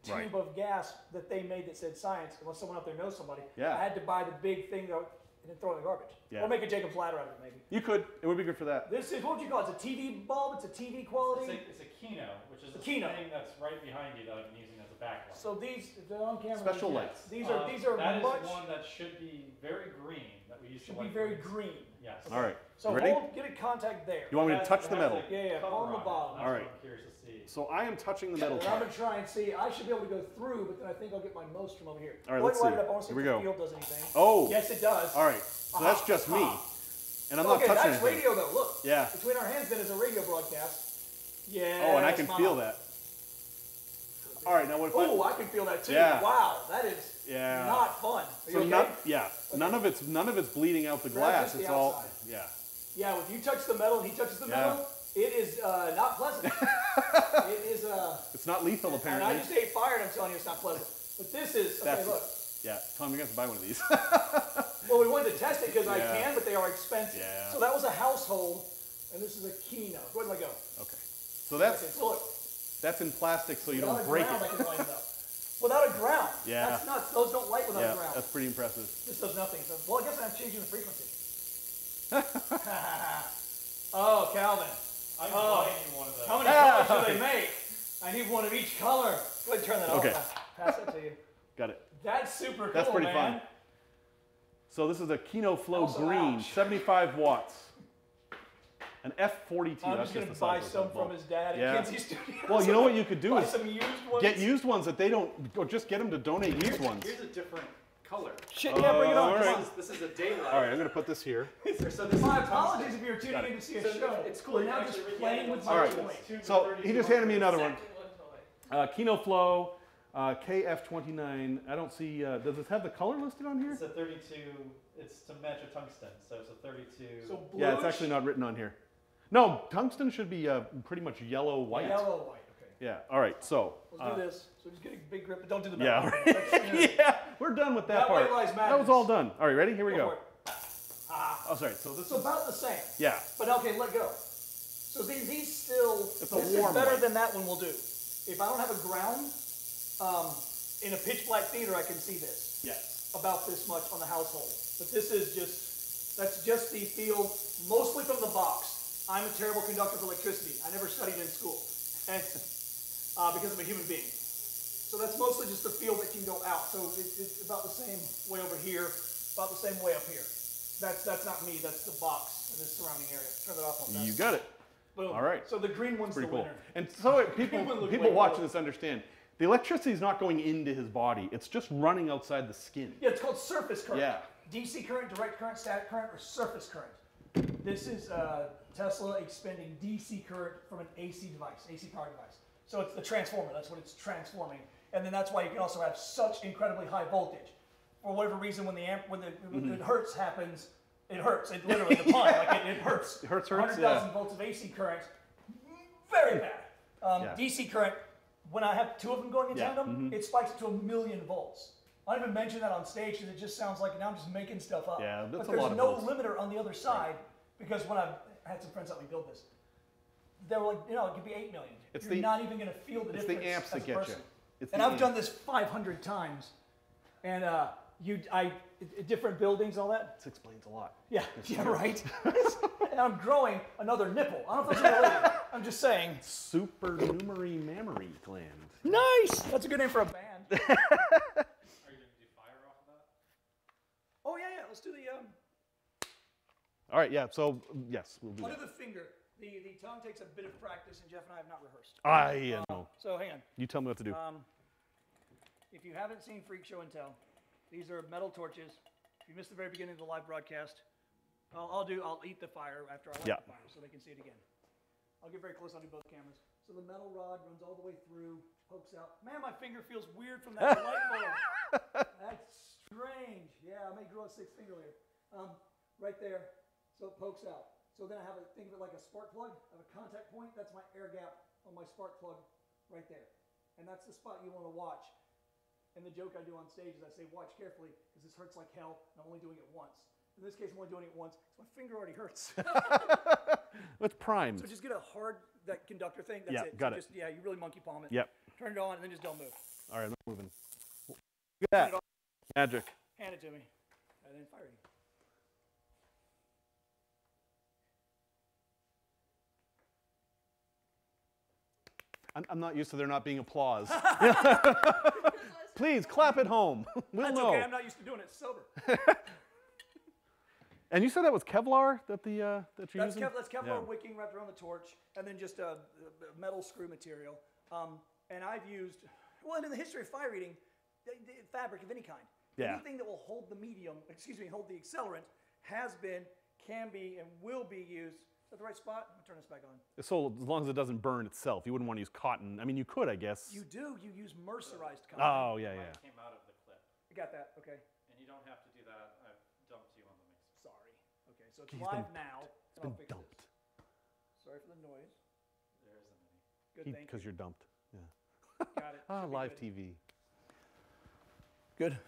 Speaker 1: tube
Speaker 2: Right.
Speaker 1: of gas that they made that said science unless someone out there knows somebody.
Speaker 2: Yeah.
Speaker 1: I had to buy the big thing though and then throw it in the garbage.
Speaker 2: Yeah.
Speaker 1: Or make a Jacob's ladder out of it maybe.
Speaker 2: You could. It would be good for that.
Speaker 1: This is what would you call it? It's a TV bulb, it's a TV
Speaker 4: It's
Speaker 1: quality.
Speaker 4: a, it's a Kino, which is
Speaker 1: A
Speaker 4: the
Speaker 1: Kino.
Speaker 4: thing that's right behind you that I'm using as a backlight.
Speaker 1: So these if they're on camera.
Speaker 2: Special
Speaker 1: these-
Speaker 2: lights.
Speaker 1: These are
Speaker 4: Uh,
Speaker 1: these are
Speaker 4: that is
Speaker 1: much
Speaker 4: one that should be very green that we used
Speaker 1: should
Speaker 4: to
Speaker 1: be
Speaker 4: like
Speaker 1: very
Speaker 4: for-
Speaker 1: green.
Speaker 4: Yes.
Speaker 2: All right.
Speaker 1: So
Speaker 2: Ready?
Speaker 1: hold get a contact there.
Speaker 2: You want me to
Speaker 4: That-
Speaker 2: touch the
Speaker 4: has
Speaker 2: metal?
Speaker 1: Yeah, yeah,
Speaker 4: cover
Speaker 1: on the
Speaker 4: it.
Speaker 1: bottom.
Speaker 4: That's
Speaker 2: All
Speaker 4: what
Speaker 2: right.
Speaker 4: I'm curious to see.
Speaker 2: So I am touching the metal
Speaker 1: And I'm
Speaker 2: part.
Speaker 1: gonna try and see. I should be able to go through, but then I think I'll get my most from over here.
Speaker 2: All right,
Speaker 1: Go
Speaker 2: let's
Speaker 1: ahead and
Speaker 2: see.
Speaker 1: light it up. I want to see
Speaker 2: Here
Speaker 1: if
Speaker 2: we
Speaker 1: the
Speaker 2: go.
Speaker 1: field does anything.
Speaker 2: Oh.
Speaker 1: Yes, it does.
Speaker 2: All right. So that's just me, and I'm not
Speaker 1: okay,
Speaker 2: touching
Speaker 1: that's
Speaker 2: anything.
Speaker 1: radio though. Look.
Speaker 2: Yeah.
Speaker 1: Between our hands, then is a radio broadcast. Yeah.
Speaker 2: Oh, and I can feel that. All right. Now what if
Speaker 1: Oh,
Speaker 2: I?
Speaker 1: I can feel that too.
Speaker 2: Yeah.
Speaker 1: Wow, that is
Speaker 2: Yeah.
Speaker 1: not fun.
Speaker 2: So
Speaker 1: okay?
Speaker 2: none, yeah, none of it's none of it's bleeding out the glass.
Speaker 1: the
Speaker 2: It's all
Speaker 1: outside.
Speaker 2: yeah.
Speaker 1: Yeah, if you touch the metal and he touches the
Speaker 2: Yeah.
Speaker 1: metal, it is uh, not pleasant. [laughs] it is uh,
Speaker 2: It's not lethal
Speaker 1: and I
Speaker 2: apparently.
Speaker 1: just ate fire, and I'm telling you, it's not pleasant. But this is okay.
Speaker 2: That's-
Speaker 1: Look.
Speaker 2: Yeah, Tom, you're gonna have to buy one of these. [laughs]
Speaker 1: Well, we wanted to test it because I can, but they are expensive.
Speaker 2: Yeah.
Speaker 1: So that was a household, and this is a. Go ahead and let go.
Speaker 2: okay. So that's
Speaker 1: Okay, so look,
Speaker 2: that's in plastic, so you
Speaker 1: without
Speaker 2: don't
Speaker 1: a
Speaker 2: break
Speaker 1: ground, I
Speaker 2: it.
Speaker 1: can light up. Without a ground.
Speaker 2: Yeah.
Speaker 1: That's nuts. Those don't light without
Speaker 2: Yeah,
Speaker 1: a ground.
Speaker 2: that's pretty impressive.
Speaker 1: This does nothing. So, well, I guess I'm changing the frequency. [laughs] oh, Calvin.
Speaker 4: I'm
Speaker 1: Oh.
Speaker 4: buying you one of those.
Speaker 1: How many [laughs] colors do they make? I need one of each color. Go ahead and turn that
Speaker 2: Okay.
Speaker 1: off. Pass that to you.
Speaker 2: Got it.
Speaker 1: That's super cool,
Speaker 2: That's pretty
Speaker 1: man.
Speaker 2: fun. So this is a Kino Flow
Speaker 1: Also,
Speaker 2: Green,
Speaker 1: ouch.
Speaker 2: 75 watts. An F42.
Speaker 1: I'm just gonna
Speaker 2: the
Speaker 1: buy some from his dad at
Speaker 2: Yeah.
Speaker 1: Kinzie Studios. [laughs]
Speaker 2: Well, you know what you could do
Speaker 1: buy
Speaker 2: is
Speaker 1: some used ones.
Speaker 2: get used ones that they don't, or just get them to donate used ones.
Speaker 5: Here's a different color.
Speaker 1: Shit, yeah, bring it
Speaker 2: Uh,
Speaker 1: on.
Speaker 2: all right.
Speaker 5: This is, this is a daylight.
Speaker 2: All right, I'm gonna put this here.
Speaker 5: So, so this
Speaker 1: My apologies if you're tuning
Speaker 2: Got
Speaker 1: in to see a
Speaker 5: So
Speaker 1: show.
Speaker 5: it's cool.
Speaker 1: We're now just
Speaker 5: really
Speaker 1: playing with
Speaker 5: it.
Speaker 1: my
Speaker 2: All right.
Speaker 1: toy.
Speaker 2: So he just handed me another one.
Speaker 3: Exactly one.
Speaker 2: Uh, Kino Flow uh, KF29. I don't see. Uh, does this have the color listed on here?
Speaker 4: It's a 32. It's to match a tungsten, so it's a 32.
Speaker 1: So blue.
Speaker 2: Yeah, it's actually not written on here. No, tungsten should be uh, pretty much yellow white.
Speaker 1: Yellow, white. Okay.
Speaker 2: Yeah. All right. So.
Speaker 1: Let's
Speaker 2: uh,
Speaker 1: do this. So just get a big grip, but don't do the
Speaker 2: Yeah.
Speaker 1: metal.
Speaker 2: right. [laughs] yeah. We're done with that,
Speaker 1: That
Speaker 2: part. That was all done. All right. Ready? Here we
Speaker 1: Go
Speaker 2: go.
Speaker 1: it.
Speaker 2: Oh, sorry. So this is.
Speaker 1: about the same.
Speaker 2: Yeah.
Speaker 1: But okay, let go. So these, these still,
Speaker 2: It's a
Speaker 1: this
Speaker 2: warm
Speaker 1: is better
Speaker 2: light.
Speaker 1: than that one will do. If I don't have a ground, um, in a pitch black theater, I can see this.
Speaker 2: Yes.
Speaker 1: About this much on the household. But this is just That's just the feel mostly from the box. I'm a terrible conductor of electricity. I never studied in school, and uh, because I'm a human being. So that's mostly just the field that can go out. So it, it's about the same way over here, about the same way up here. That's that's not me. That's the box and the surrounding area. Turn that off. On
Speaker 2: You got it.
Speaker 1: Boom.
Speaker 2: All right.
Speaker 1: So the green one's
Speaker 2: Pretty
Speaker 1: the
Speaker 2: cool.
Speaker 1: winner.
Speaker 2: And so it, [laughs] people
Speaker 1: People look
Speaker 2: people
Speaker 1: way
Speaker 2: watching this understand the electricity is not going into his body. It's just running outside the skin.
Speaker 1: Yeah, it's called surface current.
Speaker 2: Yeah.
Speaker 1: DC current, direct current, static current, or surface current. This is uh, Tesla expending DC current from an AC device, AC power device. So it's the transformer. That's what it's transforming, and then that's why you can also have such incredibly high voltage. For whatever reason, when the amp, when the, when
Speaker 2: Mm-hmm.
Speaker 1: the hertz happens, it hurts. It literally the pun, like it, it hurts. [laughs]
Speaker 2: It hurts, hurts,
Speaker 1: 100,000
Speaker 2: yeah.
Speaker 1: volts of AC current, very bad. Um,
Speaker 2: Yeah.
Speaker 1: DC current, when I have two of them going in
Speaker 2: Yeah, mm-hmm.
Speaker 1: tandem, it spikes to a million volts. I don't even mention that on stage because it just sounds like now I'm just making stuff up.
Speaker 2: Yeah, that's
Speaker 1: but
Speaker 2: a
Speaker 1: there's
Speaker 2: lot of
Speaker 1: no
Speaker 2: volts.
Speaker 1: limiter on the other side because when I had some friends help me build this, they were like, you know, it could be eight million.
Speaker 2: It's
Speaker 1: You're
Speaker 2: the-
Speaker 1: not even going to feel the
Speaker 2: it's the amps
Speaker 1: as
Speaker 2: that
Speaker 1: a
Speaker 2: get you. It's
Speaker 1: and I've done this 500 times, and uh, you, I, i- different buildings, all that.
Speaker 2: This explains a lot.
Speaker 1: Yeah, yeah, right. [laughs] [laughs] and I'm growing another nipple. I don't know if that's related. I'm just saying.
Speaker 2: Supernumerary mammary gland.
Speaker 1: Nice. That's a good name for a band. [laughs]
Speaker 4: Are you gonna do fire off of that?
Speaker 1: oh yeah, yeah. Let's do the um.
Speaker 2: All right, yeah. So yes, we'll do
Speaker 1: do
Speaker 2: that.
Speaker 1: the finger. The the tongue takes a bit of practice, and Jeff and I have not rehearsed.
Speaker 2: I uh, know.
Speaker 1: So hang on.
Speaker 2: You tell me what to do.
Speaker 1: Um, if you haven't seen Freak Show and Tell, these are metal torches. If you missed the very beginning of the live broadcast, I'll, I'll do. I'll eat the fire after I light
Speaker 2: Yeah.
Speaker 1: the fire, so they can see it again. I'll get very close. I'll do both cameras. So the metal rod runs all the way through, pokes out. Man, my finger feels weird from that light bulb. [laughs] That's strange. Yeah, I may grow a sixth finger later. Um, right there. So it pokes out. So then I have a think of it like a spark plug. I have a contact point. That's my air gap on my spark plug right there. And that's the spot you want to watch. And the joke I do on stage is I say, watch carefully because this hurts like hell. And I'm only doing it once. In this case, I'm only doing it once because my finger already hurts. [laughs]
Speaker 2: Let's prime.
Speaker 1: so just get a hard that conductor thing. That's
Speaker 2: Yeah,
Speaker 1: it.
Speaker 2: got
Speaker 1: so
Speaker 2: it.
Speaker 1: Just, yeah, you really monkey palm it.
Speaker 2: Yep.
Speaker 1: Turn it on and then just don't move.
Speaker 2: All right, I'm moving. Look at that. Magic.
Speaker 1: Hand it to me. And then fire it.
Speaker 2: I'm, I'm not used to there not being applause. [laughs] [laughs] Please clap at home. [laughs] we'll
Speaker 1: That's
Speaker 2: know.
Speaker 1: okay. I'm not used to doing it sober.
Speaker 2: And you said that was Kevlar that the uh, that you're
Speaker 1: That's,
Speaker 2: using.
Speaker 1: Kev, that's Kevlar
Speaker 2: Yeah.
Speaker 1: wicking wrapped around the torch, and then just a, a metal screw material. Um, and I've used, well, and in the history of fire eating, fabric of any kind.
Speaker 2: Yeah.
Speaker 1: Anything that will hold the medium, excuse me, hold the accelerant, has been, can be, and will be used. Is that the right spot? I'm gonna turn this back on.
Speaker 2: So as long as it doesn't burn itself, you wouldn't want to use cotton. I mean, you could, I guess.
Speaker 1: You do. You use mercerized cotton.
Speaker 2: oh yeah,
Speaker 4: Mine
Speaker 2: yeah.
Speaker 4: came out of the clip,
Speaker 1: You got that? Okay.
Speaker 4: and you don't have to do that. I've dumped you on the mixer.
Speaker 1: Sorry. Okay, so it's
Speaker 2: He's
Speaker 1: live
Speaker 2: been-
Speaker 1: now.
Speaker 2: It's
Speaker 1: and I'll
Speaker 2: been
Speaker 1: fix
Speaker 2: dumped.
Speaker 1: This. Sorry for the noise.
Speaker 4: There isn't any.
Speaker 1: Good, thank
Speaker 2: Because
Speaker 1: you.
Speaker 2: you're dumped. Yeah. [laughs]
Speaker 1: Got it.
Speaker 2: Ah,
Speaker 1: Should
Speaker 2: live
Speaker 1: good.
Speaker 2: TV.
Speaker 1: Good.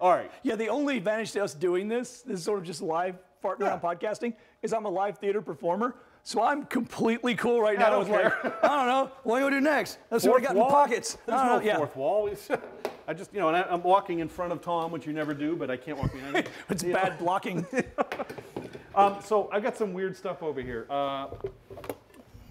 Speaker 2: All right.
Speaker 1: Yeah, the only advantage to us doing this, this is sort of just live farting around podcasting, is I'm a live theater performer. So I'm completely cool right
Speaker 2: Yeah, I
Speaker 1: now.
Speaker 2: don't
Speaker 1: with like, I don't know. What do I do next? Let's see what I got in the pockets.
Speaker 2: There's no
Speaker 1: know, yeah.
Speaker 2: fourth wall. [laughs] I just, you know, and I, I'm walking in front of Tom, which you never do, but I can't walk behind him. [laughs]
Speaker 1: It's bad blocking. [laughs]
Speaker 2: Um, so I've got some weird stuff over here. Uh,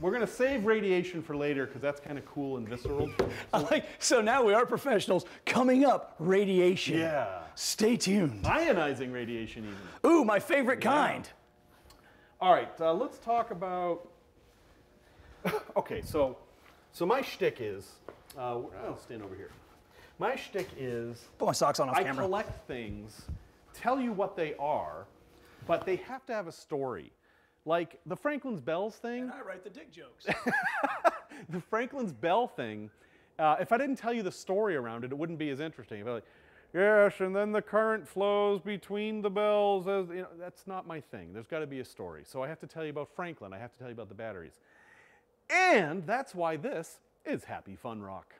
Speaker 2: we're gonna save radiation for later because that's kind of cool and visceral. [laughs]
Speaker 1: I like, so now we are professionals. Coming up, radiation.
Speaker 2: Yeah.
Speaker 1: Stay tuned.
Speaker 2: Ionizing radiation, even.
Speaker 1: Ooh, my favorite kind.
Speaker 2: All right, uh, let's talk about. [laughs] okay, so, so my shtick is, uh, I'll stand over here. My shtick is,
Speaker 1: Put my socks on off
Speaker 2: I
Speaker 1: camera.
Speaker 2: collect things, tell you what they are, but they have to have a story. Like the Franklin's Bells thing.
Speaker 1: I write the dick jokes. [laughs]
Speaker 2: the Franklin's Bell thing, uh, if I didn't tell you the story around it, it wouldn't be as interesting. If I like, yes, and then the current flows between the bells. As you know, that's not my thing. There's got to be a story. So I have to tell you about Franklin. I have to tell you about the batteries, and that's why this is Happy Fun Rock.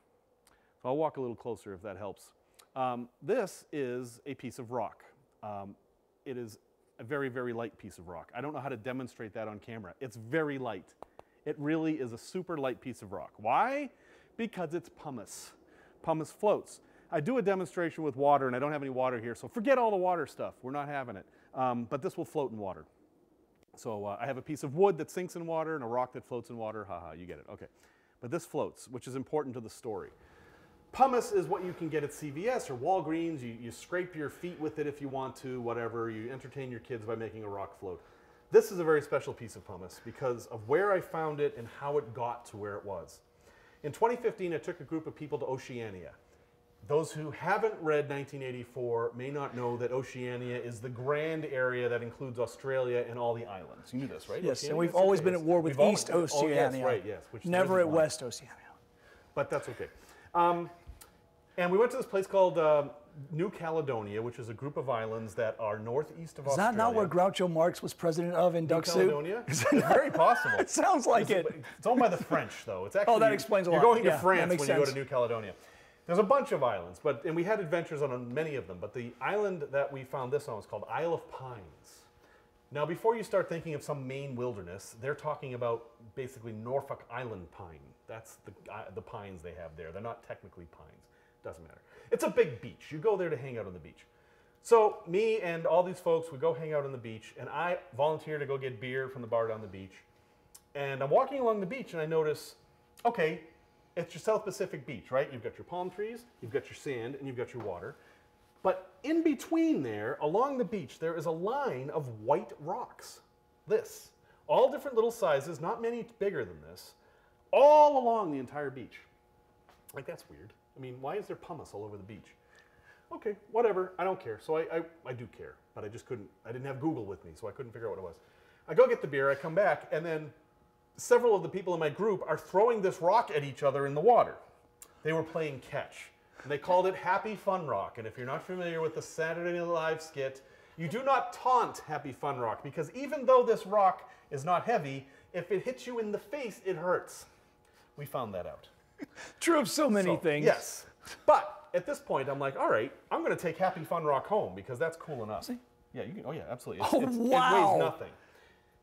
Speaker 2: So I'll walk a little closer if that helps. Um, this is a piece of rock. Um, it is a very, very light piece of rock. I don't know how to demonstrate that on camera. It's very light. It really is a super light piece of rock. Why? Because it's pumice. Pumice floats. I do a demonstration with water, and I don't have any water here, so forget all the water stuff. We're not having it. Um, but this will float in water. So uh, I have a piece of wood that sinks in water and a rock that floats in water. Haha, you get it. Okay. But this floats, which is important to the story. Pumice is what you can get at CVS or Walgreens. You, you scrape your feet with it if you want to, whatever. You entertain your kids by making a rock float. This is a very special piece of pumice because of where I found it and how it got to where it was. In 2015, I took a group of people to Oceania. Those who haven't read 1984 may not know that Oceania is the grand area that includes Australia and all the islands. You knew this, right?
Speaker 1: Yes, and we've always been at war with
Speaker 2: We've always-
Speaker 1: East
Speaker 2: oh, yes,
Speaker 1: Oceania.
Speaker 2: right, yes. Which
Speaker 1: Never at
Speaker 2: one.
Speaker 1: West Oceania.
Speaker 2: But that's okay. Um, and we went to this place called uh, New Caledonia, which is a group of islands that are northeast of
Speaker 1: Is
Speaker 2: Australia.
Speaker 1: that not where Groucho Marx was president of in
Speaker 2: New
Speaker 1: Duck Soup?
Speaker 2: Caledonia? [laughs] It's very possible. [laughs]
Speaker 1: It sounds like
Speaker 2: It's,
Speaker 1: it.
Speaker 2: it's owned by the French, though. It's actually [laughs]
Speaker 1: Oh, that explains a lot.
Speaker 2: you're going to
Speaker 1: Yeah, that
Speaker 2: France when
Speaker 1: makes
Speaker 2: you go to. New Caledonia. There's a bunch of islands, but and we had adventures on many of them. But the island that we found this on was called Isle of Pines. Now, before you start thinking of some Maine wilderness, they're talking about basically Norfolk Island pine. That's the uh, the pines they have there. They're not technically pines. Doesn't matter. It's a big beach. You go there to hang out on the beach. So me and all these folks we go hang out on the beach, and I volunteer to go get beer from the bar down the beach. And I'm walking along the beach, and I notice, okay, it's your South Pacific beach, right? You've got your palm trees, you've got your sand, and you've got your water. But in between there, along the beach, there is a line of white rocks. This, all different little sizes, not many bigger than this, all along the entire beach. Like that's weird. I mean, why is there pumice all over the beach? Okay, whatever. I don't care. So I, I, I do care, but I just couldn't. I didn't have Google with me, so I couldn't figure out what it was. I go get the beer. I come back, and then several of the people in my group are throwing this rock at each other in the water. They were playing catch, and they called it Happy Fun Rock. And if you're not familiar with the Saturday Night Live skit, you do not taunt Happy Fun Rock because even though this rock is not heavy, if it hits you in the face, it hurts. We found that out. [laughs]
Speaker 1: True of so many
Speaker 2: So,
Speaker 1: things.
Speaker 2: Yes. But at this point, I'm like, all right, I'm going to take Happy Fun Rock home because that's cool enough. See? Yeah, you can. Oh yeah, absolutely. It's,
Speaker 1: Oh,
Speaker 2: it's- It weighs nothing.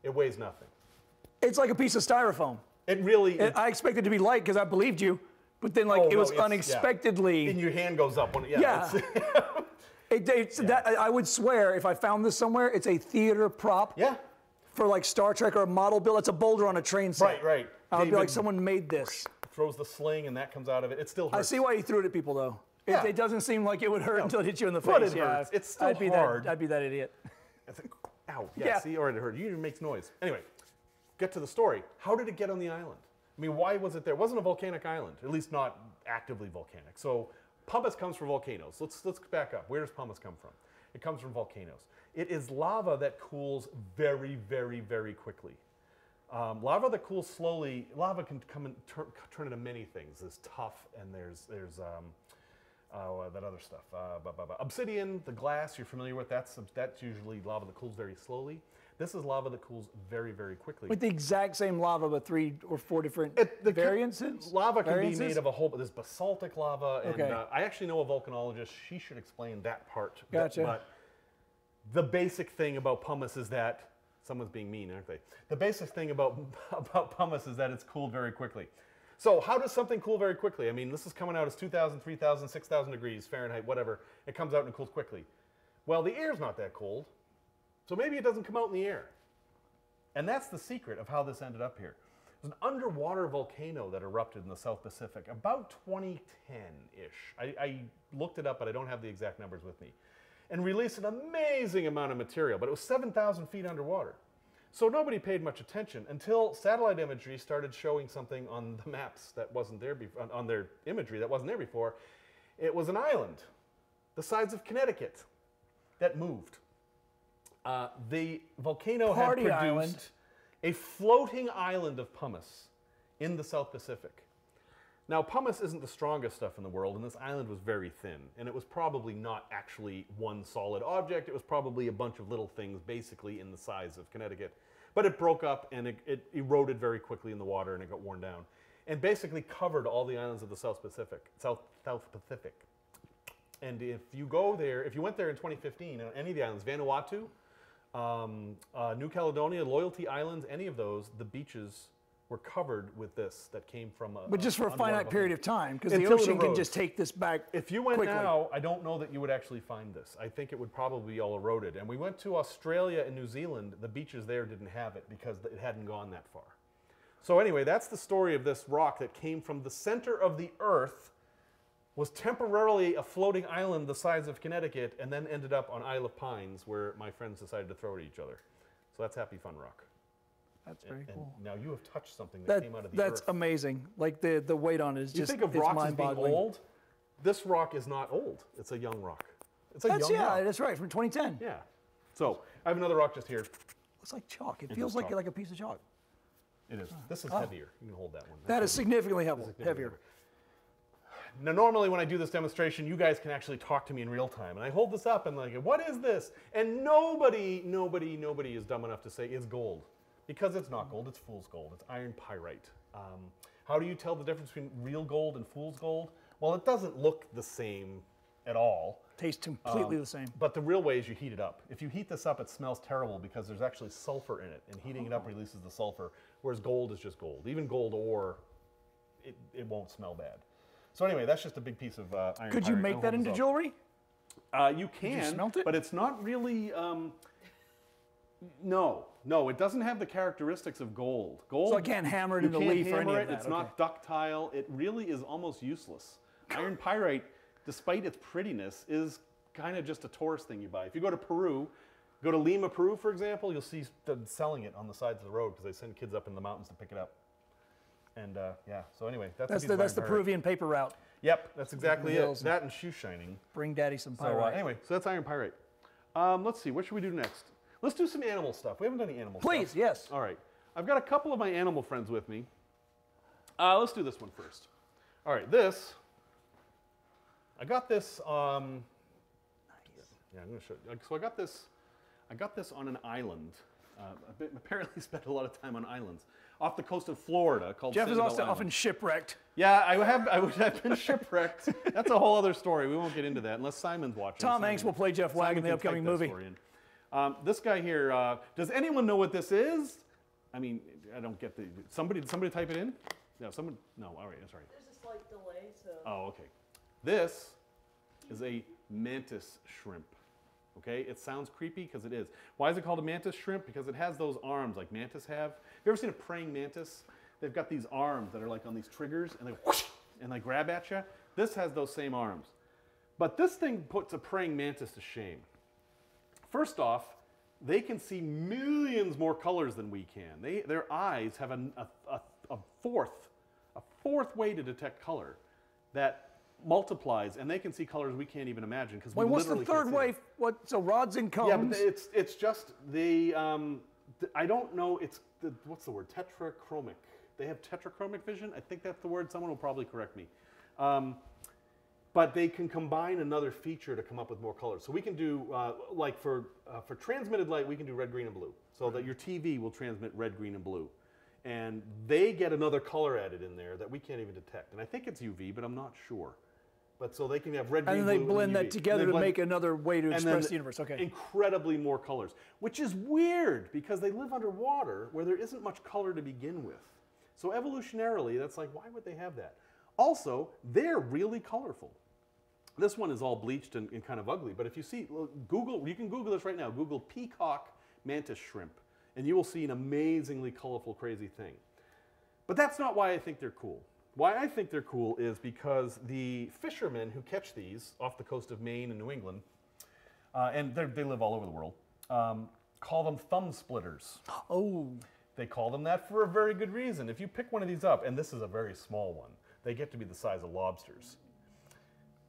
Speaker 2: It weighs nothing.
Speaker 1: It's like a piece of styrofoam.
Speaker 2: It really.
Speaker 1: It- I expected it to be light because I believed you, but then like
Speaker 2: Oh,
Speaker 1: it
Speaker 2: no,
Speaker 1: was
Speaker 2: it's- yeah.
Speaker 1: unexpectedly.
Speaker 2: and your hand goes up when yeah.
Speaker 1: Yeah.
Speaker 2: it's- [laughs]
Speaker 1: It, it's that, I I would swear if I found this somewhere, it's a theater prop
Speaker 2: yeah.
Speaker 1: for like Star Trek or a model build. It's a boulder on a train set.
Speaker 2: Right, right.
Speaker 1: I would be like, someone made this.
Speaker 2: throws the sling and that comes out of it. It still hurts.
Speaker 1: I see why you threw it at people though. It,
Speaker 2: Yeah.
Speaker 1: it doesn't seem like it would hurt until it hits you in the face.
Speaker 2: But it
Speaker 1: yeah,
Speaker 2: hurts. It's still
Speaker 1: I'd be
Speaker 2: hard.
Speaker 1: That, I'd be that idiot.
Speaker 2: Think, ow. Yeah,
Speaker 1: Yeah.
Speaker 2: See, or it hurt. You even makes noise. Anyway, get to the story. How did it get on the island? I mean, why was it there? It wasn't a volcanic island, at least not actively volcanic. So pumice comes from volcanoes. Let's let's back up. Where does pumice come from? It comes from volcanoes. It is lava that cools very, very, very quickly. Um, lava that cools slowly, lava can come and turn, turn into many things. There's tuff and there's there's um, uh, that other stuff. Uh, bu- bu- bu- Obsidian, the glass you're familiar with. That's that's usually lava that cools very slowly. This is lava that cools very very quickly.
Speaker 1: With the exact same lava, but three or four different
Speaker 2: It- the
Speaker 1: variances.
Speaker 2: Lava can
Speaker 1: Variances?
Speaker 2: be made of a whole, but there's basaltic lava, and
Speaker 1: Okay.
Speaker 2: uh, I actually know a volcanologist. She should explain that part. But-
Speaker 1: Gotcha.
Speaker 2: But the basic thing about pumice is that someone's being mean, aren't they? The basic thing about [laughs] about pumice is that it's cooled very quickly. So how does something cool very quickly? I mean, this is coming out as 2,000, 3,000, 6,000 degrees Fahrenheit, whatever. It comes out and cools quickly. Well, the air's not that cold, so maybe it doesn't come out in the air. And that's the secret of how this ended up here. There's an underwater volcano that erupted in the South Pacific about 2010-ish. I, I looked it up, but I don't have the exact numbers with me. And released an amazing amount of material, but it was 7,000 feet underwater. So nobody paid much attention until satellite imagery started showing something on the maps that wasn't there before, on their imagery that wasn't there before. It was an island, the size of Connecticut, that moved. Uh, the volcano
Speaker 1: Party
Speaker 2: had
Speaker 1: island.
Speaker 2: produced a floating island of pumice in the South Pacific. Now, pumice isn't the strongest stuff in the world, and this island was very thin. And it was probably not actually one solid object. It was probably a bunch of little things, basically in the size of Connecticut. But it broke up and it, it eroded very quickly in the water and it got worn down. And basically covered all the islands of the South Pacific. South, South Pacific. And if you go there, if you went there in 2015, on any of the islands, Vanuatu, um, uh, New Caledonia, Loyalty Islands, any of those, the beaches were covered with this that came from a.
Speaker 1: But just for a finite period of time, because the ocean can just take this back
Speaker 2: If you went
Speaker 1: quickly.
Speaker 2: now, I don't know that you would actually find this. I think it would probably be all eroded. And we went to Australia and New Zealand. The beaches there didn't have it because it hadn't gone that far. So anyway, that's the story of this rock that came from the center of the Earth, was temporarily a floating island the size of Connecticut, and then ended up on Isle of Pines, where my friends decided to throw it at each other. So that's Happy Fun Rock.
Speaker 1: That's very
Speaker 2: And
Speaker 1: cool.
Speaker 2: now you have touched something that,
Speaker 1: That,
Speaker 2: came out of the
Speaker 1: that's
Speaker 2: earth.
Speaker 1: amazing. Like the, the weight on it is
Speaker 2: You
Speaker 1: just
Speaker 2: think of rocks as being old? This rock is not old. It's a young rock. It's a
Speaker 1: That's
Speaker 2: young
Speaker 1: yeah,
Speaker 2: rock.
Speaker 1: that's right from 2010.
Speaker 2: Yeah. So I have another rock just here.
Speaker 1: It's like chalk. It
Speaker 2: It
Speaker 1: feels like
Speaker 2: chalk.
Speaker 1: like a piece of chalk.
Speaker 2: It is. This is
Speaker 1: Oh.
Speaker 2: heavier. You can hold that one.
Speaker 1: That is
Speaker 2: That's
Speaker 1: significantly heavy,
Speaker 2: significantly
Speaker 1: heavier.
Speaker 2: Now, normally when I do this demonstration, you guys can actually talk to me in real time, and I hold this up and like, what is this? And nobody, nobody, nobody is dumb enough to say it's gold, because it's not gold. It's fool's gold. It's iron pyrite. Um, how do you tell the difference between real gold and fool's gold? Well, it doesn't look the same at all.
Speaker 1: Tastes completely
Speaker 2: Um,
Speaker 1: the same.
Speaker 2: But the real way is you heat it up. If you heat this up, it smells terrible because there's actually sulfur in it, and heating it up releases the sulfur. Whereas gold is just gold. Even gold ore, it, it won't smell bad. So anyway, that's just a big piece of uh, iron.
Speaker 1: Could you make that into jewelry?
Speaker 2: Uh, you can,
Speaker 1: smelt it?
Speaker 2: but it's not really. Um, no, no, it doesn't have the characteristics of gold. Gold.
Speaker 1: So I can't hammer it into
Speaker 2: can't
Speaker 1: leaf or any
Speaker 2: hammer
Speaker 1: of
Speaker 2: it. It's
Speaker 1: that,
Speaker 2: not ductile. It really is almost useless. Iron pyrite, despite its prettiness, is kind of just a tourist thing you buy. If you go to Peru, go to Lima, Peru, for example, you'll see them selling it on the sides of the road because they send kids up in the mountains to pick it up. And uh, yeah, so anyway, that's
Speaker 1: That's the that's the. Peruvian paper route.
Speaker 2: Yep, that's exactly it. That and shoe shining.
Speaker 1: Bring daddy some pyrite.
Speaker 2: So uh, anyway, so that's iron pyrite. Um, let's see, what should we do next? Let's do some animal stuff. We haven't done any animal stuff.
Speaker 1: Please,
Speaker 2: stuff.
Speaker 1: yes.
Speaker 2: All right. I've got a couple of my animal friends with me. Uh, let's do this one first. All right, this. I got this. Um, yeah, I'm gonna show. You. So I got this. I got this on an island. Uh, bit- [laughs] apparently, spent a lot of time on islands off the coast of Florida called.
Speaker 1: Jeff is
Speaker 2: Citadel
Speaker 1: also
Speaker 2: Island.
Speaker 1: often shipwrecked.
Speaker 2: Yeah, I have. I would have been [laughs] shipwrecked. That's a whole other story. We won't get into that unless Simon's watching.
Speaker 1: Tom
Speaker 2: Simon-
Speaker 1: Hanks will play Jeff Wagg in the upcoming movie.
Speaker 2: Um, this guy here. Uh, does anyone know what this is? I mean, I don't get the. Somebody, did somebody type it in. No, someone. No, all right, I'm sorry.
Speaker 3: There's a slight delay, so.
Speaker 2: Oh, okay. This is a mantis shrimp. Okay, it sounds creepy because it is. Why is it called a mantis shrimp? Because it has those arms like mantis have. Have you ever seen a praying mantis? They've got these arms that are like on these triggers and they whoosh, and they grab at you. This has those same arms. But this thing puts a praying mantis to shame. First off, they can see millions more colors than we can. They, their eyes have a, a, a, fourth, a fourth way to detect color that multiplies, and they can see colors we can't even imagine because we
Speaker 1: Wait, what's the third way? What? So rods and cones.
Speaker 2: Yeah, but it's it's just the um, I don't know. It's the, what's the word? Tetrachromic. They have tetrachromic vision. I think that's the word. Someone will probably correct me. Um, but they can combine another feature to come up with more colors. So we can do uh, like for uh, for transmitted light, we can do red, green, and blue. So that your TV will transmit red, green, and blue, and they get another color added in there that we can't even detect. And I think it's UV, but I'm not sure. But so they can have red, green,
Speaker 1: and then they blend that together to make another way to
Speaker 2: and
Speaker 1: express the universe. Okay.
Speaker 2: Incredibly more colors, which is weird because they live underwater where there isn't much color to begin with. So evolutionarily, that's like, why would they have that? Also, they're really colorful. This one is all bleached and, and kind of ugly, but if you see, look, Google, you can Google this right now. Google peacock mantis shrimp, and you will see an amazingly colorful, crazy thing. But that's not why I think they're cool. Why I think they're cool is because the fishermen who catch these off the coast of Maine and New England, uh, and they're- they live all over the world, um, call them thumb splitters.
Speaker 1: oh,
Speaker 2: They call them that for a very good reason. If you pick one of these up, and this is a very small one, they get to be the size of lobsters.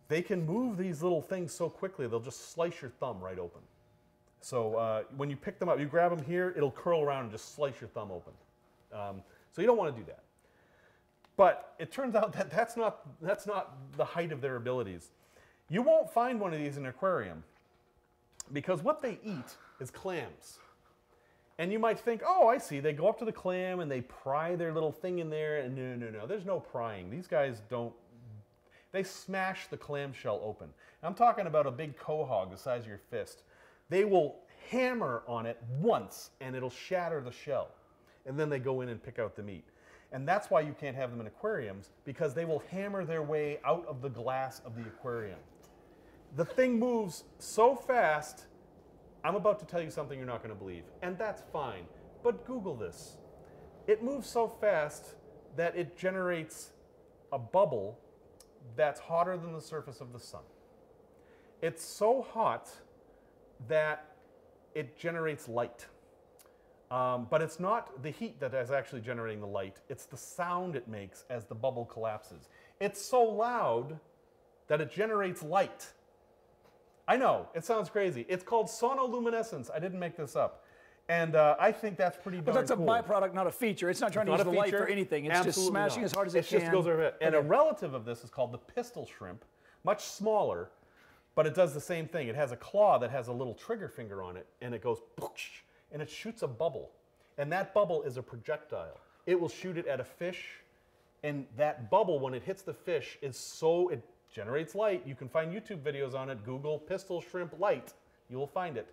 Speaker 2: They can move these little things so quickly, they'll just slice your thumb right open. So uh, when you pick them up, you grab them here, it'll curl around and just slice your thumb open. Um, so you don't want to do that. But it turns out that that's not, that's not the height of their abilities. You won't find one of these in an aquarium because what they eat is clams. And you might think, oh, I see. They go up to the clam and they pry their little thing in there. And no, no, no. There's no prying. These guys don't. They smash the clamshell open. I'm talking about a big quahog the size of your fist. They will hammer on it once and it'll shatter the shell. And then they go in and pick out the meat. And that's why you can't have them in aquariums because they will hammer their way out of the glass of the aquarium. The thing moves so fast, I'm about to tell you something you're not going to believe, and that's fine. But Google this. It moves so fast that it generates a bubble that's hotter than the surface of the sun. It's so hot that it generates light. Um, but it's not the heat that is actually generating the light, it's the sound it makes as the bubble collapses. It's so loud that it generates light. I know, it sounds crazy. It's called sonoluminescence. I didn't make this up. And uh, I think that's pretty
Speaker 1: But that's a
Speaker 2: cool.
Speaker 1: byproduct, not a feature. It's not trying
Speaker 2: Not
Speaker 1: to
Speaker 2: a
Speaker 1: use the light
Speaker 2: feature?
Speaker 1: for anything. It's just
Speaker 2: Absolutely
Speaker 1: smashing
Speaker 2: not.
Speaker 1: as hard as
Speaker 2: it can.
Speaker 1: it can.
Speaker 2: just goes over it. And a relative of this is called the pistol shrimp, much smaller, but it does the same thing. It has a claw that has a little trigger finger on it, and it goes and it shoots a bubble. And that bubble is a projectile. It will shoot it at a fish, and that bubble, when it hits the fish, is so it generates light. You can find YouTube videos on it. Google pistol shrimp light. You will find it.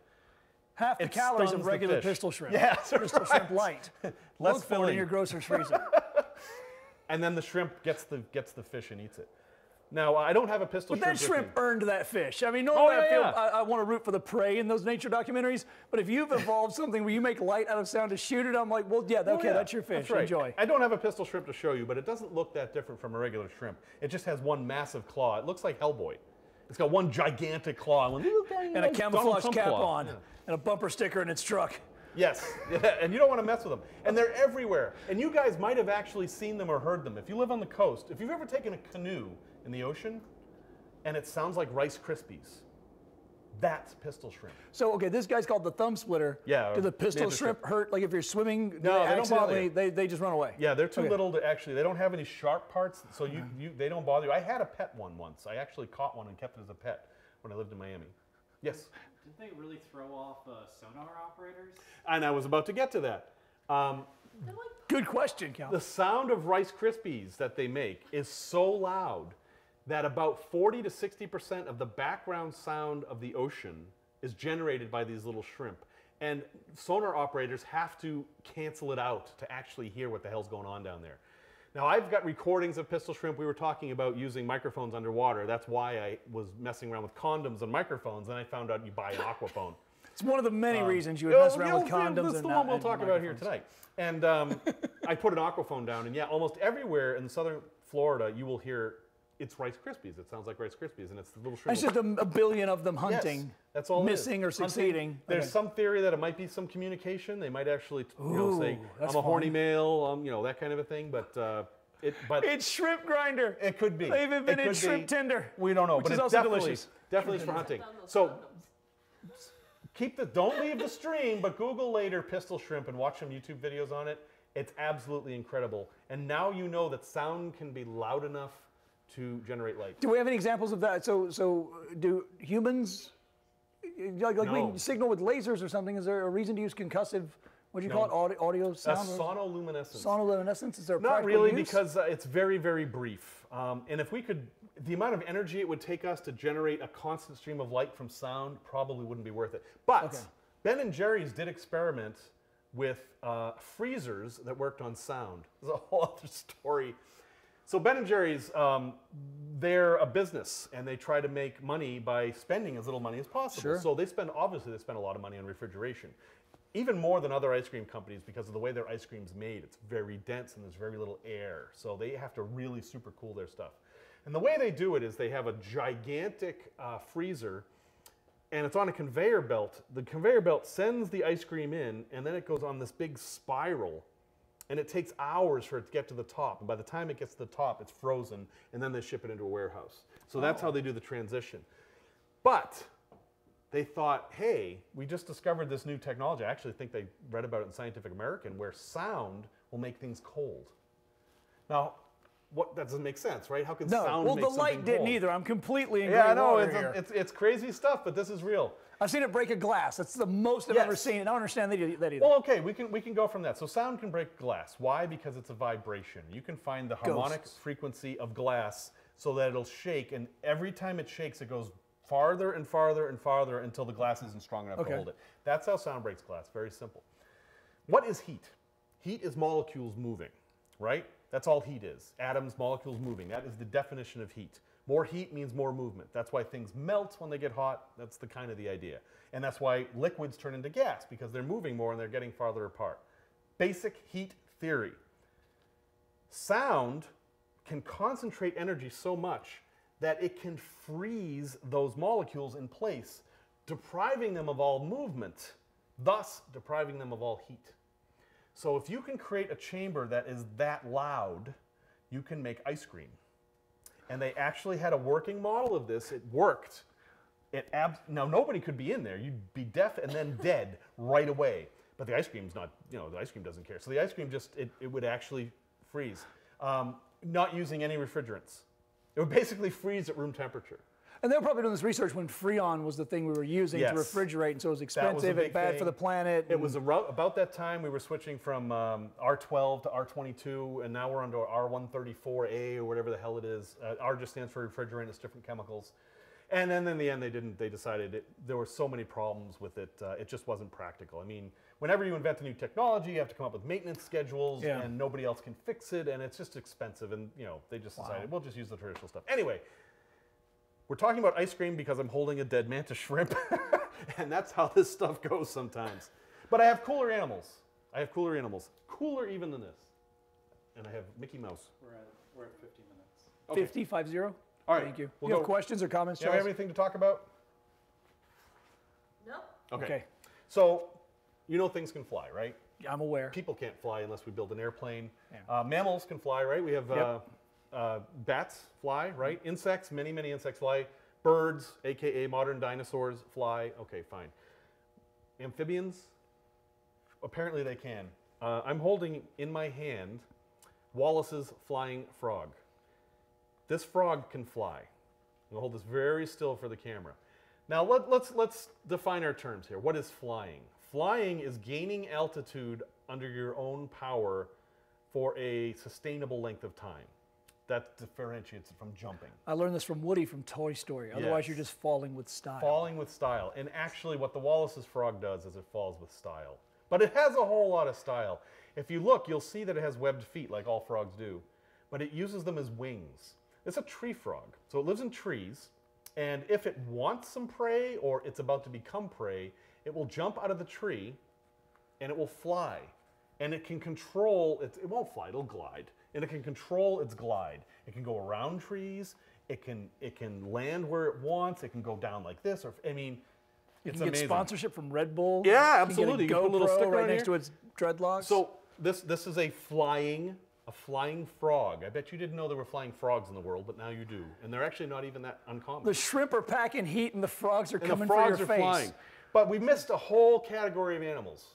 Speaker 1: Half the
Speaker 2: It
Speaker 1: calories of regular pistol shrimp.
Speaker 2: Yeah,
Speaker 1: pistol shrimp light. [laughs]
Speaker 2: Less
Speaker 1: Look for it
Speaker 2: filling.
Speaker 1: in your grocer's freezer. [laughs]
Speaker 2: And then the shrimp gets the gets the fish and eats it. Now I don't have a pistol
Speaker 1: But that
Speaker 2: shrimp.
Speaker 1: earned that fish. I mean, normally oh,
Speaker 2: yeah,
Speaker 1: I feel
Speaker 2: yeah.
Speaker 1: I, I want to root for the prey in those nature documentaries. But if you've evolved something where you make light out of sound to shoot it, I'm like, well, yeah,
Speaker 2: Oh,
Speaker 1: okay,
Speaker 2: yeah,
Speaker 1: that's your fish.
Speaker 2: that's right.
Speaker 1: Enjoy.
Speaker 2: I don't have a pistol shrimp to show you, but it doesn't look that different from a regular shrimp. It just has one massive claw. It looks like Hellboy. It's got one gigantic claw and, one
Speaker 1: And a camouflage cap
Speaker 2: claw.
Speaker 1: on, and a bumper sticker in its truck.
Speaker 2: Yes, [laughs] yeah, and you don't want to mess with them. And they're everywhere. And you guys might have actually seen them or heard them. If you live on the coast, if you've ever taken a canoe in the ocean and it sounds like Rice Krispies, that's pistol shrimp.
Speaker 1: So okay, this guy's called the thumb splitter.
Speaker 2: Yeah,
Speaker 1: Do the pistol shrimp
Speaker 2: shrimp.
Speaker 1: hurt? Like if you're swimming, do
Speaker 2: No, they don't bother
Speaker 1: accidentally,
Speaker 2: you.
Speaker 1: they, they just run away.
Speaker 2: Yeah, they're too
Speaker 1: Okay.
Speaker 2: little to actually. They don't have any sharp parts, so you, you they don't bother you. I had a pet one once. I actually caught one and kept it as a pet when I lived in Miami. Yes,
Speaker 4: Didn't they really throw off uh, sonar operators?
Speaker 2: and I was about to get to that. Um,
Speaker 3: like
Speaker 1: Good question, Cal.
Speaker 2: the sound of Rice Krispies that they make is so loud that about 40 to 60 percent of the background sound of the ocean is generated by these little shrimp. And sonar operators have to cancel it out to actually hear what the hell's going on down there. Now, I've got recordings of pistol shrimp. We were talking about using microphones underwater. That's why I was messing around with condoms and microphones. Then I found out you buy an aquaphone. [laughs]
Speaker 1: It's one of the many reasons you would mess around with condoms
Speaker 2: That's
Speaker 1: and
Speaker 2: the one we'll talk about here tonight. And um, [laughs] I put an aquaphone down, and yeah, almost everywhere in southern Florida, you will hear it's Rice Krispies. It sounds like Rice Krispies, and it's the little shrimp.
Speaker 1: It's just a, a billion of them hunting.
Speaker 2: Yes,
Speaker 1: hunting.
Speaker 2: that's all. it is.
Speaker 1: missing or
Speaker 2: Hunting.
Speaker 1: succeeding.
Speaker 2: There's
Speaker 1: Okay.
Speaker 2: some theory that it might be some communication. They might actually, you know, say I'm a horny
Speaker 1: fun.
Speaker 2: male, um, you know, that kind of a thing. But uh, it, but
Speaker 1: It's shrimp Grindr.
Speaker 2: it could be.
Speaker 1: They even
Speaker 2: It
Speaker 1: been in shrimp
Speaker 2: be.
Speaker 1: Tinder.
Speaker 2: We don't know,
Speaker 1: which
Speaker 2: but
Speaker 1: is
Speaker 2: it's
Speaker 1: also
Speaker 2: definitely,
Speaker 1: delicious.
Speaker 2: definitely for hunting. So keep the don't leave the stream, but Google later pistol shrimp and watch some YouTube videos on it. It's absolutely incredible. And now you know that sound can be loud enough to generate light.
Speaker 1: Do we have any examples of that? So, so uh, do humans, uh, like, like
Speaker 2: No.
Speaker 1: we signal with lasers or something? Is there a reason to use concussive? What do you
Speaker 2: No.
Speaker 1: call it? Audio, audio sound?
Speaker 2: sonoluminescence.
Speaker 1: Sonoluminescence? Is there a
Speaker 2: Not really,
Speaker 1: use?
Speaker 2: because uh, it's very, very brief. Um, and if we could, the amount of energy it would take us to generate a constant stream of light from sound probably wouldn't be worth it. But
Speaker 1: Okay.
Speaker 2: Ben and Jerry's did experiment with uh, freezers that worked on sound. There's a whole [laughs] other story. So Ben and Jerry's, um, they're a business, and they try to make money by spending as little money as possible.
Speaker 1: Sure.
Speaker 2: So they spend obviously they spend a lot of money on refrigeration, even more than other ice cream companies because of the way their ice cream's made. It's very dense and there's very little air, so they have to really super cool their stuff. And the way they do it is they have a gigantic uh, freezer and it's on a conveyor belt. The conveyor belt sends the ice cream in, and then it goes on this big spiral. And it takes hours for it to get to the top. And by the time it gets to the top, it's frozen, and then they ship it into a warehouse. So that's how oh. they do the transition. But they thought, hey, we just discovered this new technology. I actually think they read about it in Scientific American, where sound will make things cold. Now, what that doesn't make sense, right? How can
Speaker 1: no.
Speaker 2: sound
Speaker 1: Well, the light didn't either. I'm completely in
Speaker 2: Yeah, I know it's,
Speaker 1: here.
Speaker 2: it's it's crazy stuff, but this is real.
Speaker 1: I've seen it break a glass. That's the most I've ever
Speaker 2: Yes.
Speaker 1: seen. I don't understand that that either.
Speaker 2: Well, okay, we can we can go from that. So sound can break glass. Why? Because it's a vibration. You can find the harmonic
Speaker 1: Ghosts.
Speaker 2: frequency of glass so that it'll shake, and every time it shakes, it goes farther and farther and farther until the glass isn't strong enough
Speaker 1: Okay.
Speaker 2: to hold it. That's how sound breaks glass. Very simple. What is heat? Heat is molecules moving. right? That's all heat is. Atoms, molecules moving. That is the definition of heat. More heat means more movement. That's why things melt when they get hot. That's the kind of the idea. And that's why liquids turn into gas because they're moving more and they're getting farther apart. Basic heat theory. Sound can concentrate energy so much that it can freeze those molecules in place, depriving them of all movement, thus depriving them of all heat. So if you can create a chamber that is that loud, you can make ice cream. And they actually had a working model of this. It worked. It ab- now nobody could be in there. You'd be deaf and then [laughs] dead right away. But the ice cream's not, you know, the ice cream doesn't care. So the ice cream just it, it would actually freeze. Um, not using any refrigerants. It would basically freeze at room temperature.
Speaker 1: And they were probably doing this research when Freon was the thing we were using
Speaker 2: Yes.
Speaker 1: to refrigerate, and so it was
Speaker 2: That was
Speaker 1: expensive and bad for the planet.
Speaker 2: It was about that time we were switching from um, R12 to R22, and now we're onto R134A or whatever the hell it is. Uh, R just stands for refrigerant; it's different chemicals. And then in the end, they didn't. They decided it, there were so many problems with it. Uh, it just wasn't practical. I mean, whenever you invent a new technology, you have to come up with maintenance schedules,
Speaker 1: Yeah.
Speaker 2: and nobody else can fix it, and it's just expensive. And you know, they just decided we'll just use the traditional stuff. Anyway, we're talking about ice cream because I'm holding a dead mantis shrimp, [laughs] and that's how this stuff goes sometimes. But I have cooler animals. I have cooler animals, cooler even than this. And I have Mickey Mouse.
Speaker 4: We're at, we're at 50 minutes.
Speaker 2: Okay.
Speaker 1: 50, 5 0.
Speaker 2: All right,
Speaker 1: Thank you.
Speaker 2: we'll
Speaker 1: you have questions or comments,
Speaker 2: Do you have anything to talk about?
Speaker 3: No?
Speaker 1: Okay.
Speaker 2: So, you know things can fly, right?
Speaker 1: I'm aware.
Speaker 2: People can't fly unless we build an airplane.
Speaker 1: Yeah.
Speaker 2: Uh, mammals can fly, right? We have uh,
Speaker 1: Yep.
Speaker 2: uh, bats fly, right? Insects, many, many insects fly. Birds, aka modern dinosaurs, fly. Okay, fine. Amphibians, apparently they can. Uh, I'm holding in my hand Wallace's flying frog. This frog can fly. I'm gonna hold this very still for the camera. Now let, let's let's define our terms here. What is flying? Flying is gaining altitude under your own power for a sustainable length of time. That differentiates it from jumping.
Speaker 1: I learned this from Woody from Toy Story. Otherwise, you're just falling with style.
Speaker 2: Falling with style. And actually, what the Wallace's frog does is it falls with style. But it has a whole lot of style. If you look, you'll see that it has webbed feet, like all frogs do. But it uses them as wings. It's a tree frog. So it lives in trees. And if it wants some prey or it's about to become prey, it will jump out of the tree and it will fly. And it can control, it, it won't fly, it'll glide. And it can control its glide. It can go around trees, it can, it can land where it wants, it can go down like this, or, I mean,
Speaker 1: You
Speaker 2: it's
Speaker 1: can get
Speaker 2: amazing.
Speaker 1: sponsorship from Red Bull.
Speaker 2: Yeah,
Speaker 1: You
Speaker 2: absolutely. You
Speaker 1: Get a
Speaker 2: can put a little sticker
Speaker 1: right next
Speaker 2: here.
Speaker 1: to its dreadlocks.
Speaker 2: So this, this is a flying, a flying frog. I bet you didn't know there were flying frogs in the world, but now you do. And they're actually not even that uncommon.
Speaker 1: the shrimp are packing heat, and the frogs are
Speaker 2: and
Speaker 1: coming
Speaker 2: the frogs
Speaker 1: for your
Speaker 2: are
Speaker 1: face.
Speaker 2: flying. But we missed a whole category of animals.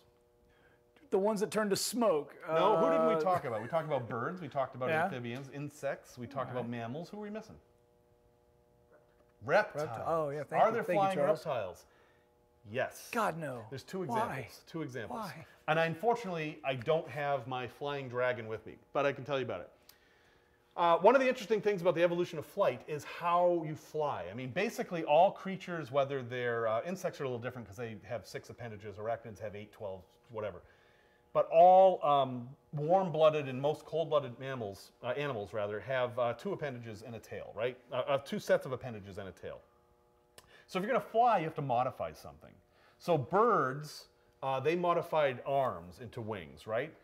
Speaker 1: The ones that turn to smoke.
Speaker 2: No, who didn't
Speaker 1: Uh,
Speaker 2: we talk about? We talked about birds, we talked about
Speaker 1: Yeah.
Speaker 2: amphibians, insects, we talked about mammals. Who are we missing? Reptiles.
Speaker 1: Oh, yeah, thank
Speaker 2: Are
Speaker 1: you.
Speaker 2: there
Speaker 1: Thank
Speaker 2: flying
Speaker 1: Charles.
Speaker 2: reptiles? Yes.
Speaker 1: God no.
Speaker 2: There's two
Speaker 1: Why?
Speaker 2: examples. Two examples.
Speaker 1: Why?
Speaker 2: And unfortunately, I don't have my flying dragon with me, but I can tell you about it. Uh, one of the interesting things about the evolution of flight is how you fly. I mean, basically, all creatures, whether they're uh, insects, are a little different because they have six appendages. Arachnids have eight, twelve, whatever. But all um, warm-blooded and most cold-blooded mammals, uh, animals rather, have uh, two appendages and a tail, right? Uh, uh, two sets of appendages and a tail. So if you're going to fly, you have to modify something. So birds, uh, they modified arms into wings, right?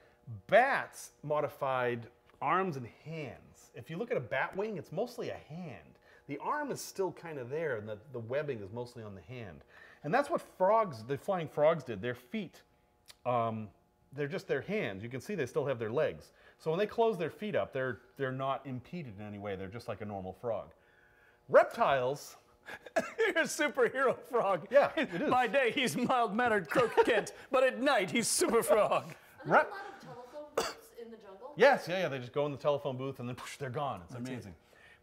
Speaker 2: Bats modified arms and hands. If you look at a bat wing, it's mostly a hand. The arm is still kind of there, and the, the webbing is mostly on the hand. And that's what frogs, the flying frogs did. Their feet, um, they're just their hands. You can see they still have their legs. So when they close their feet up, they're, they're not impeded in any way. They're just like a normal frog. Reptiles, [laughs]
Speaker 1: You're a superhero frog.
Speaker 2: Yeah, it is.
Speaker 1: By day, he's mild mannered Croak Kent, but at night, he's super frog.
Speaker 3: Are there
Speaker 2: Rep-
Speaker 3: a lot of telephone booths in the jungle?
Speaker 2: Yes, yeah, yeah. They just go in the telephone booth and then poosh, they're gone. It's amazing.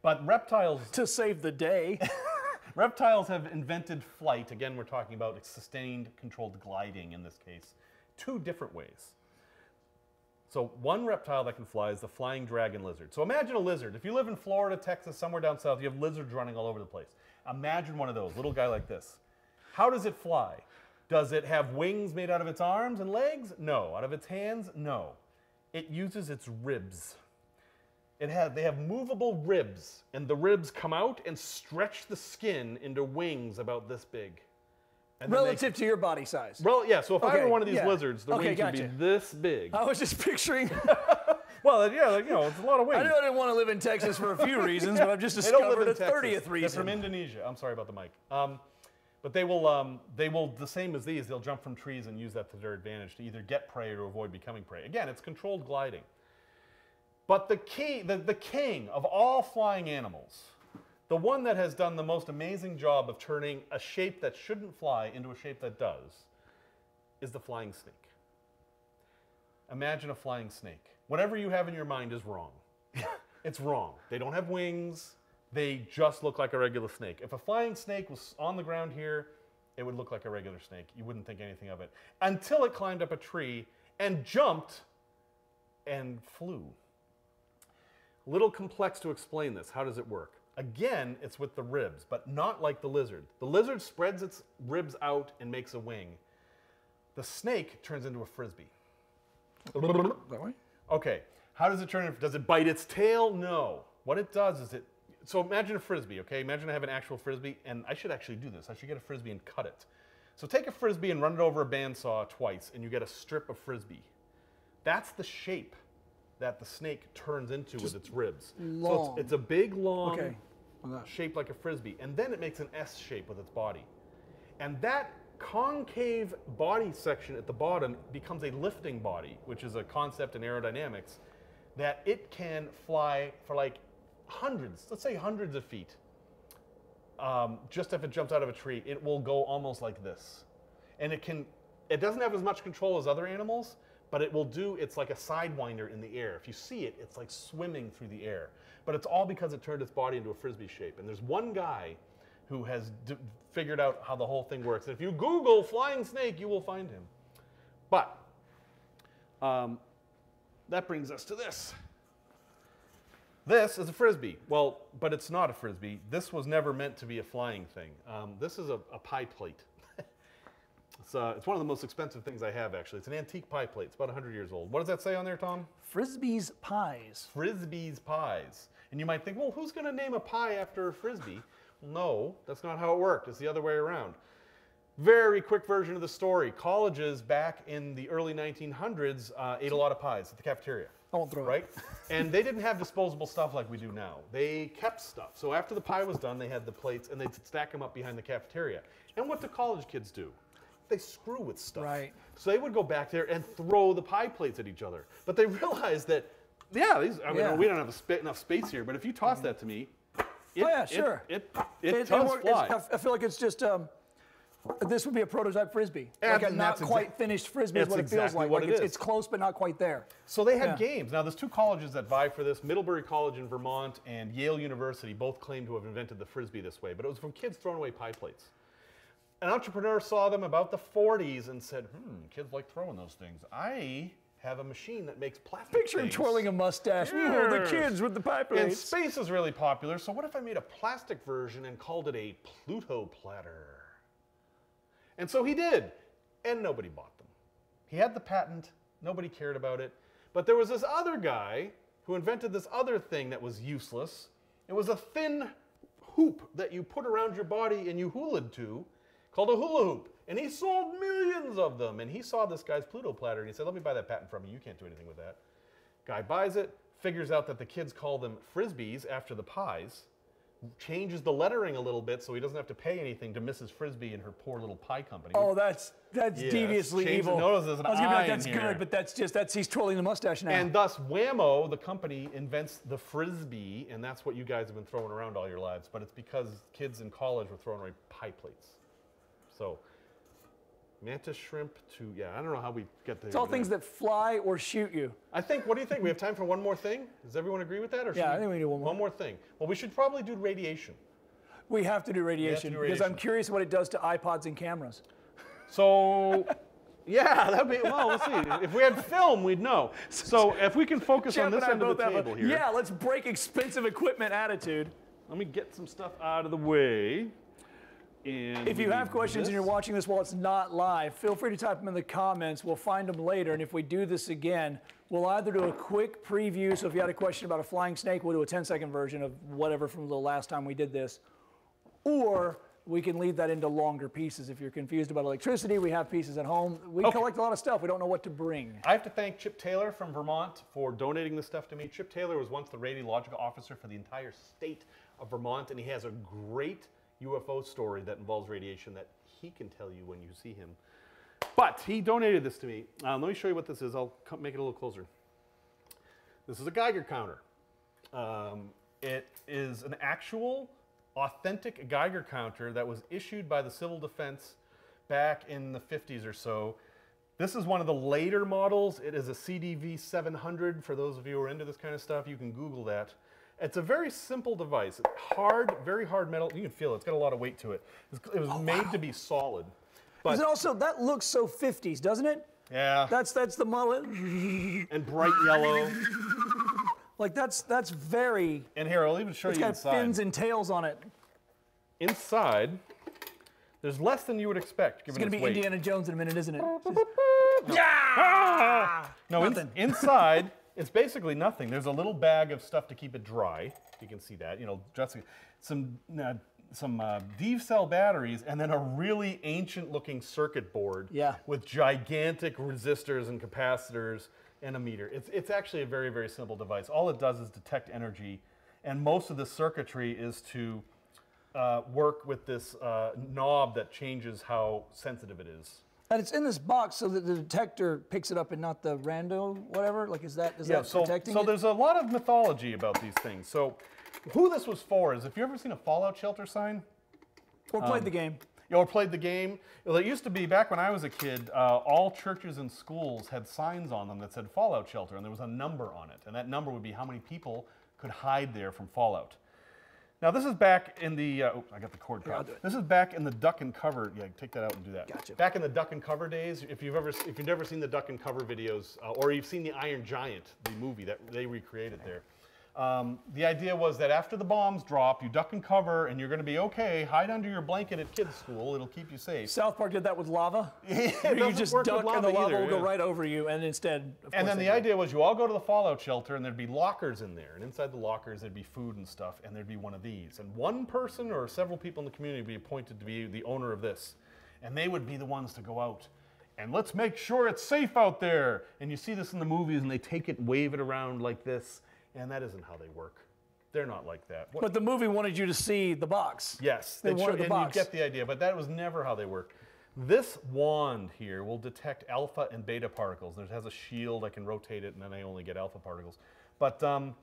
Speaker 2: But reptiles,
Speaker 1: To save the day. [laughs] [laughs]
Speaker 2: reptiles have invented flight. Again, we're talking about sustained, controlled gliding in this case, two different ways. So one reptile that can fly is the flying dragon lizard. So imagine a lizard. If you live in Florida, Texas, somewhere down south, you have lizards running all over the place. Imagine one of those, little guy like this. How does it fly? Does it have wings made out of its arms and legs? No. Out of its hands? No. it uses its ribs. It has, they have movable ribs, and the ribs come out and stretch the skin into wings about this big. And then they-
Speaker 1: Relative to your body size.
Speaker 2: well, yeah. So if I were one of these
Speaker 1: yeah.
Speaker 2: lizards, the
Speaker 1: Okay,
Speaker 2: wings would be this big.
Speaker 1: I was just picturing. [laughs]
Speaker 2: well, yeah, like, you know, it's a lot of wings.
Speaker 1: I I didn't want to live in Texas for a few [laughs] reasons, but I've just
Speaker 2: They don't live
Speaker 1: discovered a
Speaker 2: Texas.
Speaker 1: 30th
Speaker 2: They're
Speaker 1: reason.
Speaker 2: from Indonesia. I'm sorry about the mic. Um, but they will, um, they will, the same as these, they'll jump from trees and use that to their advantage to either get prey or avoid becoming prey. Again, it's controlled gliding. But the key, the, the king of all flying animals, the one that has done the most amazing job of turning a shape that shouldn't fly into a shape that does, is the flying snake. Imagine a flying snake. Whatever you have in your mind is wrong. [laughs] it's wrong. They don't have wings. They just look like a regular snake. If a flying snake was on the ground here, it would look like a regular snake. You wouldn't think anything of it until it climbed up a tree and jumped and flew. Little complex to explain this. How does it work? Again, it's with the ribs, but not like the lizard. The lizard spreads its ribs out and makes a wing. The snake turns into a frisbee.
Speaker 1: That way?
Speaker 2: Okay, how does it turn? Does it bite its tail? No. What it does is it. So imagine a frisbee. Okay, imagine I have an actual frisbee, and I should actually do this. I should get a frisbee and cut it. So take a frisbee and run it over a bandsaw twice, and you get a strip of frisbee. That's the shape that the snake turns into with its ribs. So it's, it's a big, long,
Speaker 1: Okay.
Speaker 2: shaped like a frisbee, and then it makes an S shape with its body. And that concave body section at the bottom becomes a lifting body, which is a concept in aerodynamics that it can fly for like hundreds, let's say hundreds of feet. Um, just if it jumps out of a tree, it will go almost like this. And it can, it doesn't have as much control as other animals, but it will do, it's like a sidewinder in the air. If you see it, it's like swimming through the air. But it's all because it turned its body into a frisbee shape. And there's one guy who has figured out how the whole thing works. And if you Google flying snake, you will find him. But um, that brings us to this. This is a frisbee. Well, but it's not a frisbee. This was never meant to be a flying thing. Um, this is a, a pie plate. It's, uh, it's one of the most expensive things I have, actually. It's an antique pie plate. It's about 100 years old. What does that say on there, Tom?
Speaker 1: Frisbee's pies.
Speaker 2: Frisbee's pies. And you might think, well, who's going to name a pie after a frisbee? Well, no, that's not how it worked. It's the other way around. Very quick version of the story. Colleges back in the early 1900s uh, ate a lot of pies at the cafeteria.
Speaker 1: I won't throw it.
Speaker 2: Right? and they didn't have disposable stuff like we do now. They kept stuff. So after the pie was done, they had the plates and they'd stack them up behind the cafeteria. And what do college kids do? They screw with stuff.
Speaker 1: Right.
Speaker 2: So they would go back there and throw the pie plates at each other. But they [laughs] realized that, yeah, these, I mean,
Speaker 1: Yeah.
Speaker 2: we don't have a spa- enough space here, but if you toss that to me, it,
Speaker 1: Oh, yeah,
Speaker 2: it-
Speaker 1: sure.
Speaker 2: It, it, does
Speaker 1: work-
Speaker 2: fly.
Speaker 1: it's- I I feel like it's just um, this would be a prototype frisbee,
Speaker 2: And
Speaker 1: like a
Speaker 2: that's
Speaker 1: not quite finished frisbee is what it feels
Speaker 2: exactly
Speaker 1: like.
Speaker 2: what
Speaker 1: like
Speaker 2: it
Speaker 1: it's,
Speaker 2: is.
Speaker 1: it's close but not quite there.
Speaker 2: So they had
Speaker 1: Yeah.
Speaker 2: games. Now, there's two colleges that vie for this Middlebury College in Vermont and Yale University both claim to have invented the frisbee this way, but it was from kids throwing away pie plates. An entrepreneur saw them about the 40s and said, hmm, kids like throwing those things. I have a machine that makes plastic
Speaker 1: Picture him twirling a mustache. Oh, the kids with the pie
Speaker 2: And
Speaker 1: plates.
Speaker 2: space is really popular, so what if I made a plastic version and called it a Pluto platter? And so he did, and nobody bought them. He had the patent, nobody cared about it. But there was this other guy who invented this other thing that was useless. It was a thin hoop that you put around your body and you hulaed to, called a hula hoop. And he sold millions of them. And he saw this guy's Pluto platter and he said, Let me buy that patent from you. You can't do anything with that. Guy buys it, figures out that the kids call them frisbees after the pies, changes the lettering a little bit so he doesn't have to pay anything to Mrs. Frisbee and her poor little pie company.
Speaker 1: Oh, that's that's
Speaker 2: Yes,
Speaker 1: deviously evil.
Speaker 2: notice, there's an
Speaker 1: I was gonna be like, that's good, but that's just that's he's twirling the mustache now.
Speaker 2: And thus, Wham-O, the company, invents the frisbee, and that's what you guys have been throwing around all your lives. But it's because kids in college were throwing away pie plates. So, mantis shrimp to yeah, I don't know how we get there.
Speaker 1: it's all things that fly or shoot you.
Speaker 2: I think. What do you think? We have time for one more thing. Does everyone agree with that? Or
Speaker 1: Yeah, I think we do one more.
Speaker 2: One more thing. Well, we should probably do radiation.
Speaker 1: We have to do radiation,
Speaker 2: do
Speaker 1: because I'm curious what it does to iPods and cameras.
Speaker 2: So, [laughs] yeah, that'd be well. We'll see. If we had film, we'd know. So, if we can focus
Speaker 1: Jeff
Speaker 2: on this end of the table
Speaker 1: a,
Speaker 2: here.
Speaker 1: yeah, let's break expensive equipment attitude.
Speaker 2: Let me get some stuff out of the way. And
Speaker 1: If you have questions and you're watching this while it's not live, feel free to type them in the comments. We'll find them later. And if we do this again, we'll either do a quick preview. So if you had a question about a flying snake, we'll do a 10 second version of whatever from the last time we did this. Or we can lead that into longer pieces. If you're confused about electricity, we have pieces at home. We
Speaker 2: Okay.
Speaker 1: collect a lot of stuff. We don't know what to bring.
Speaker 2: I have to thank Chip Taylor from Vermont for donating this stuff to me. Chip Taylor was once the radiological officer for the entire state of Vermont, and he has a great UFO story that involves radiation that he can tell you when you see him. But he donated this to me. Um, let me show you what this is. I'll make it a little closer. This is a Geiger counter. Um, it is an actual, authentic Geiger counter that was issued by the Civil Defense back in the 50s or so. This is one of the later models. It is a CDV 700. For those of you who are into this kind of stuff, you can Google that. It's a very simple device. Hard, very hard metal. You can feel it. It's got a lot of weight to it. It was made to be solid. But
Speaker 1: Is it also, that looks so 50s, doesn't it?
Speaker 2: yeah,
Speaker 1: That's, that's the mullet.
Speaker 2: and bright yellow.
Speaker 1: Like that's, that's very,
Speaker 2: And here, I'll even show
Speaker 1: it's
Speaker 2: you
Speaker 1: got fins and tails on it.
Speaker 2: inside, there's less than you would expect
Speaker 1: It's going to
Speaker 2: its
Speaker 1: be
Speaker 2: weight.
Speaker 1: Indiana Jones in a minute, isn't it? [laughs]
Speaker 2: Ah! No, in- inside, [laughs] it's basically nothing. There's a little bag of stuff to keep it dry. You can see that. You know, just some uh, some uh, Deeve cell batteries, and then a really ancient-looking circuit board
Speaker 1: Yeah.
Speaker 2: with gigantic resistors and capacitors and a meter. It's it's actually a very very simple device. All it does is detect energy, and most of the circuitry is to uh, work with this uh, knob that changes how sensitive it is.
Speaker 1: And it's in this box so that the detector picks it up and not the rando, whatever. Like, is that is
Speaker 2: Yeah,
Speaker 1: that
Speaker 2: so,
Speaker 1: protecting
Speaker 2: so
Speaker 1: it?
Speaker 2: there's a lot of mythology about these things. So, who this was for is if you ever seen a Fallout shelter sign
Speaker 1: or
Speaker 2: um,
Speaker 1: played the game.
Speaker 2: or played the game, well, it used to be back when I was a kid, uh, all churches and schools had signs on them that said Fallout shelter, and there was a number on it, and that number would be how many people could hide there from Fallout. Now, this is back in the. Uh, oh, I got the cord
Speaker 1: I'll
Speaker 2: caught.
Speaker 1: do it.
Speaker 2: This is back in the duck and cover. Yeah, take that out and do that.
Speaker 1: Gotcha.
Speaker 2: Back in the duck and cover days, if you've ever, if you've never seen the duck and cover videos, uh, or you've seen the Iron Giant, the movie that they recreated there, um, the idea was that after the bombs drop, you duck and cover, and you're going to be okay. Hide under your blanket at kids' school; it'll keep you safe.
Speaker 1: South Park did that with lava. [laughs]
Speaker 2: it
Speaker 1: you just duck and the lava
Speaker 2: either,
Speaker 1: will go right over you, and instead. Of
Speaker 2: And then the idea was you all go to the fallout shelter and there'd be lockers in there. And inside the lockers there'd be food and stuff and there'd be one of these. And one person or several people in the community would be appointed to be the owner of this. And they would be the ones to go out. And let's make sure it's safe out there. And you see this in the movies and they take it, wave it around like this. And that isn't how they work. They're not like that. What-
Speaker 1: But the movie wanted you to see the box.
Speaker 2: Yes,
Speaker 1: They
Speaker 2: they'd
Speaker 1: wanted the
Speaker 2: and
Speaker 1: box.
Speaker 2: you get the idea, but that was never how they work. This wand here will detect alpha and beta particles. It has a shield, I can rotate it, and then I only get alpha particles. But um,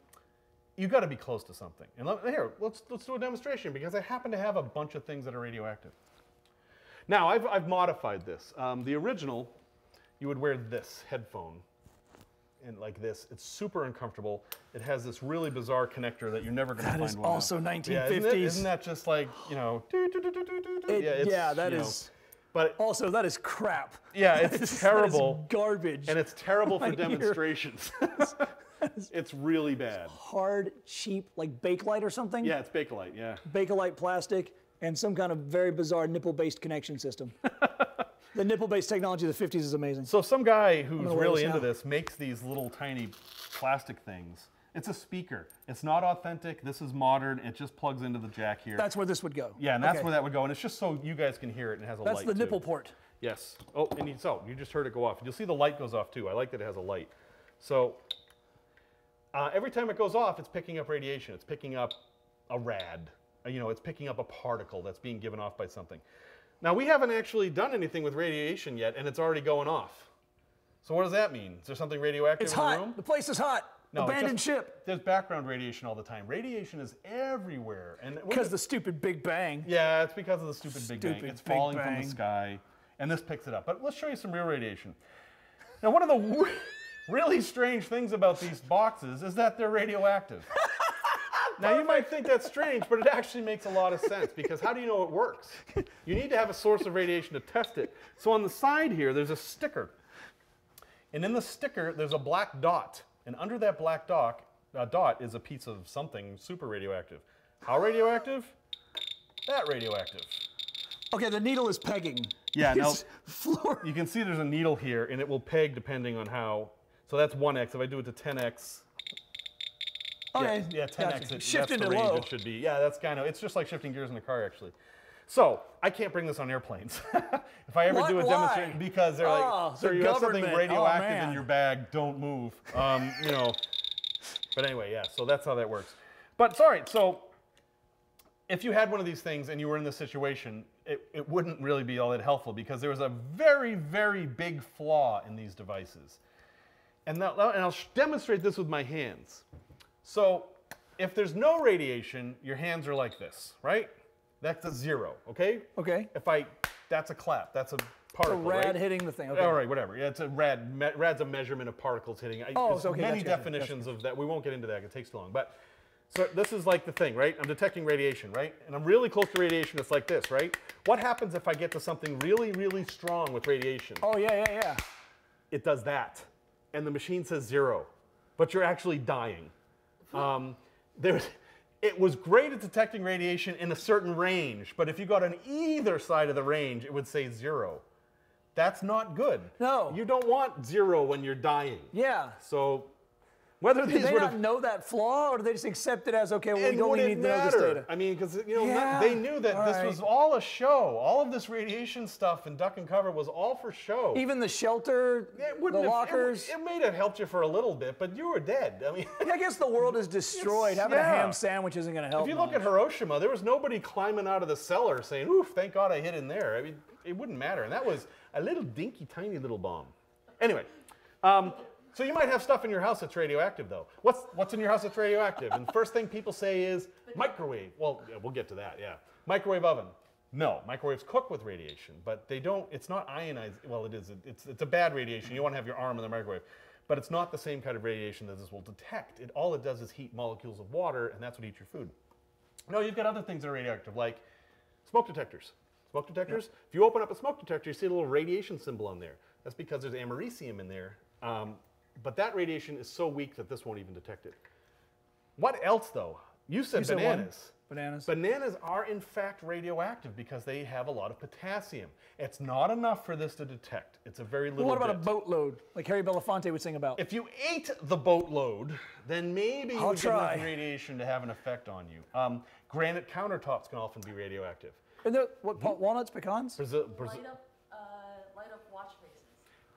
Speaker 2: you got to be close to something. And let, here, let's, let's do a demonstration because I happen to have a bunch of things that are radioactive. Now, I've, I've modified this. Um, the original, you would wear this headphone and like this. It's super uncomfortable. It has this really bizarre connector that you're never going to
Speaker 1: That
Speaker 2: find
Speaker 1: is
Speaker 2: one
Speaker 1: also
Speaker 2: Yeah, isn't,
Speaker 1: 1950s.
Speaker 2: it, isn't that just like, you know, doo, doo, doo.
Speaker 1: It-
Speaker 2: yeah, it's,
Speaker 1: yeah, that
Speaker 2: you know, but
Speaker 1: Also, that is crap.
Speaker 2: yeah, [laughs] it's
Speaker 1: that is
Speaker 2: terrible.
Speaker 1: garbage.
Speaker 2: and it's terrible for [laughs] demonstrations. [laughs] it's really bad.
Speaker 1: hard, cheap, like Bakelite or something.
Speaker 2: Yeah, it's Bakelite, yeah.
Speaker 1: Bakelite plastic and some kind of very bizarre nipple-based connection system. The nipple-based technology of the 50s is amazing.
Speaker 2: So some guy who's really
Speaker 1: this
Speaker 2: into
Speaker 1: now.
Speaker 2: this makes these little tiny plastic things. It's a speaker. It's not authentic. This is modern. It just plugs into the jack here.
Speaker 1: That's where this would go.
Speaker 2: yeah, and that's
Speaker 1: Okay.
Speaker 2: where that would go. And it's just so you guys can hear it and it has a
Speaker 1: That's
Speaker 2: light
Speaker 1: the
Speaker 2: too.
Speaker 1: nipple port.
Speaker 2: Yes. Oh, and you, so you just heard it go off. You'll see the light goes off too. I like that it has a light. So uh, every time it goes off, it's picking up radiation. It's picking up a rad. Uh, You know, it's picking up a particle that's being given off by something. Now we haven't actually done anything with radiation yet, and it's already going off. So what does that mean? Is there something radioactive
Speaker 1: It's
Speaker 2: in the
Speaker 1: hot.
Speaker 2: room?
Speaker 1: The place is hot.
Speaker 2: No,
Speaker 1: Abandoned
Speaker 2: just-
Speaker 1: ship.
Speaker 2: There's background radiation all the time. Radiation is everywhere, and
Speaker 1: Because the stupid Big Bang.
Speaker 2: yeah, it's because of the stupid Big Bang.
Speaker 1: Stupid
Speaker 2: It's
Speaker 1: Big
Speaker 2: falling from the sky, and this picks it up. But let's show you some real radiation. Now, one of the [laughs] really strange things about these boxes is that they're radioactive. [laughs] now, you might think that's strange, but it actually makes a lot of sense because how do you know it works? You need to have a source of radiation to test it. So on the side here, there's a sticker. And in the sticker, there's a black dot. And under that black dot, uh, dot is a piece of something super radioactive. How radioactive? That radioactive.
Speaker 1: Okay, the needle is pegging.
Speaker 2: Yeah, [laughs] now-
Speaker 1: floor.
Speaker 2: You can see there's a needle here, and it will peg depending on how. So that's 1x. If I do it to 10x,
Speaker 1: Okay,
Speaker 2: yeah, yeah 10x.
Speaker 1: gotcha.
Speaker 2: It,
Speaker 1: Shift
Speaker 2: that's the
Speaker 1: into
Speaker 2: range
Speaker 1: low.
Speaker 2: it should be. Yeah, that's kind of. It's just like shifting gears in a car, actually. So I can't bring this on airplanes. [laughs] if I ever
Speaker 1: What?
Speaker 2: do a
Speaker 1: Why?
Speaker 2: demonstration, because they're
Speaker 1: Oh,
Speaker 2: like, sir,
Speaker 1: the
Speaker 2: you have something
Speaker 1: government. Oh,
Speaker 2: radioactive in your bag. Don't move. Um, you know. But anyway, yeah. So that's how that works. But sorry. So if you had one of these things and you were in this situation, it, it wouldn't really be all that helpful because there was a very, very big flaw in these devices. And, that, and I'll demonstrate this with my hands. So if there's no radiation, your hands are like this, right? That's a zero, okay?
Speaker 1: Okay.
Speaker 2: If I, that's a clap, that's a particle.
Speaker 1: A
Speaker 2: particle,
Speaker 1: rad
Speaker 2: right?
Speaker 1: hitting the thing. Okay.
Speaker 2: All right, whatever. Yeah, it's a rad. Me, rad's a measurement of particles hitting. I,
Speaker 1: Oh, okay,
Speaker 2: many
Speaker 1: gotcha, gotcha,
Speaker 2: definitions of that. We won't get into that. It takes too long. But so this is like the thing, right? I'm detecting radiation, right? And I'm really close to radiation. It's like this, right? What happens if I get to something really, really strong with radiation?
Speaker 1: Oh yeah, yeah, yeah.
Speaker 2: It does that, and the machine says zero, but you're actually dying. Um, there's, it was great at detecting radiation in a certain range, but if you got on either side of the range, it would say zero. That's not good.
Speaker 1: No.
Speaker 2: You don't want zero when you're dying.
Speaker 1: Yeah.
Speaker 2: So whether these would
Speaker 1: not
Speaker 2: have
Speaker 1: know that flaw, or did they just accept it as okay? Well, we
Speaker 2: wouldn't
Speaker 1: need to know this data.
Speaker 2: I mean, because you know
Speaker 1: Yeah,
Speaker 2: they knew that
Speaker 1: all
Speaker 2: this
Speaker 1: right.
Speaker 2: was all a show. All of this radiation stuff and duck and cover was all for show.
Speaker 1: Even the shelter,
Speaker 2: It
Speaker 1: the
Speaker 2: have- it
Speaker 1: lockers.
Speaker 2: It, may have helped you for a little bit, but you were dead. I mean,
Speaker 1: I guess the world is [laughs] destroyed. Having a ham sandwich isn't going to help.
Speaker 2: if you look at. Hiroshima, there was nobody climbing out of the cellar saying, "Oof, thank God I hid in there." I mean, it wouldn't matter, and that was a little dinky, tiny little bomb. Anyway, um, so you might have stuff in your house that's radioactive, though. What's what's in your house that's radioactive? And the first thing people say is microwave. Well, yeah, we'll get to that. Yeah, microwave oven. No, microwaves cook with radiation, but they don't. It's not ionized. Well, it is. It's it's a bad radiation. You want to have your arm in the microwave, but it's not the same kind of radiation that this will detect. It all it does is heat molecules of water, and that's what eats your food. No, you've got other things that are radioactive, like smoke detectors. Smoke detectors. If you open up a smoke detector, you see a little radiation symbol on there. That's because there's americium in there. Um, but that radiation is so weak that this won't even detect it. What else, though? You said
Speaker 1: You said one.
Speaker 2: bananas.
Speaker 1: Bananas.
Speaker 2: Bananas are in fact radioactive because they have a lot of potassium. It's not enough for this to detect. It's a very little.
Speaker 1: what about a boatload, like Harry Belafonte would sing about?
Speaker 2: If you ate the boatload, then maybe you
Speaker 1: I'll
Speaker 2: would get enough
Speaker 1: try.
Speaker 2: radiation to have an effect on you. Um, granite countertops can often be radioactive.
Speaker 1: And there- what, pa- walnuts, pecans?
Speaker 2: Brazil, Brazil,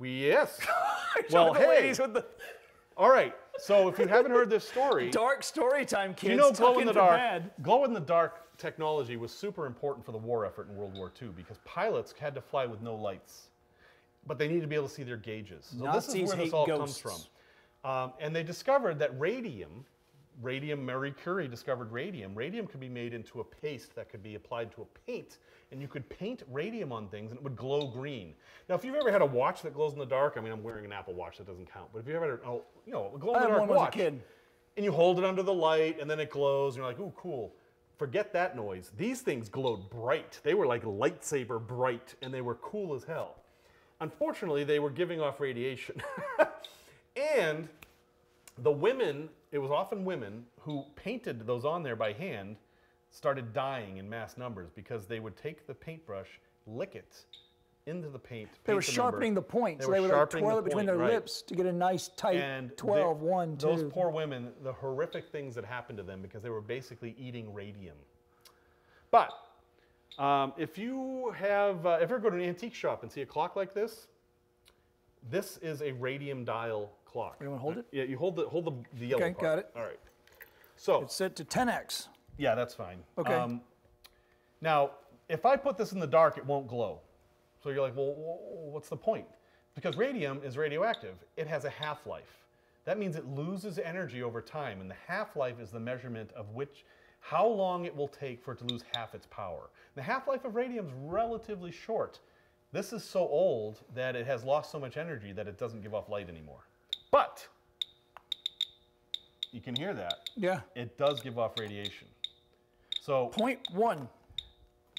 Speaker 2: yes. [laughs] well,
Speaker 1: the
Speaker 2: hey.
Speaker 1: the [laughs]
Speaker 2: All right. So if you haven't heard this story, [laughs]
Speaker 1: dark story time, kids.
Speaker 2: you know glow in the dark.
Speaker 1: bed.
Speaker 2: Glow in the dark technology was super important for the war effort in World War II because pilots had to fly with no lights, but they needed to be able to see their gauges. So this is where this all
Speaker 1: ghosts.
Speaker 2: comes from. Um, and they discovered that radium, radium, Marie Curie discovered radium. Radium could be made into a paste that could be applied to a paint, and you could paint radium on things and it would glow green. Now, if you've ever had a watch that glows in the dark, I mean, I'm wearing an Apple Watch, that doesn't count, but if you've ever had a, oh, you know, a glow in the dark
Speaker 1: one when a
Speaker 2: watch,
Speaker 1: kid.
Speaker 2: and you hold it under the light and then it glows and you're like, ooh, cool. Forget that noise. These things glowed bright. They were like lightsaber bright and they were cool as hell. Unfortunately, they were giving off radiation. [laughs] and the women, it was often women who painted those on there by hand, started dying in mass numbers because they would take the paintbrush, lick it into the paint.
Speaker 1: They were
Speaker 2: the
Speaker 1: sharpening
Speaker 2: number.
Speaker 1: the point,
Speaker 2: They
Speaker 1: so
Speaker 2: were
Speaker 1: they would like twirl it between
Speaker 2: point,
Speaker 1: their
Speaker 2: right.
Speaker 1: lips to get a nice tight
Speaker 2: And
Speaker 1: 12,
Speaker 2: they-
Speaker 1: 1, 2.
Speaker 2: Those poor women, the horrific things that happened to them because they were basically eating radium. But um, if you have uh, if you ever go to an antique shop and see a clock like this, this is a radium dial clock.
Speaker 1: You wanna hold it?
Speaker 2: Yeah, you hold the hold the, the yellow
Speaker 1: Okay,
Speaker 2: part.
Speaker 1: got it.
Speaker 2: All right. So
Speaker 1: It's set to 10x.
Speaker 2: yeah, that's fine.
Speaker 1: Okay.
Speaker 2: Um, now, if I put this in the dark, it won't glow. So you're like, well, what's the point? Because radium is radioactive. It has a half-life. That means it loses energy over time, and the half-life is the measurement of which, how long it will take for it to lose half its power. The half-life of radium is relatively short. This is so old that it has lost so much energy that it doesn't give off light anymore. But you can hear that
Speaker 1: Yeah.
Speaker 2: it does give off radiation. So
Speaker 1: Point one.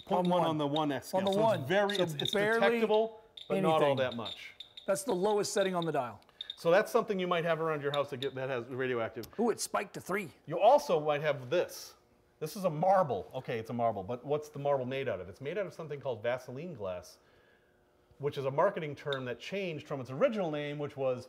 Speaker 2: point
Speaker 1: on
Speaker 2: one
Speaker 1: one.
Speaker 2: on the one X
Speaker 1: On
Speaker 2: scale.
Speaker 1: the
Speaker 2: so
Speaker 1: one.
Speaker 2: it's very
Speaker 1: So
Speaker 2: it's, it's detectable, but not all that much.
Speaker 1: That's the lowest setting on the dial.
Speaker 2: So that's something you might have around your house that get that has radioactive.
Speaker 1: Ooh, it spiked to three.
Speaker 2: You also might have this. This is a marble. Okay, it's a marble, but what's the marble made out of? It's made out of something called Vaseline glass, which is a marketing term that changed from its original name, which was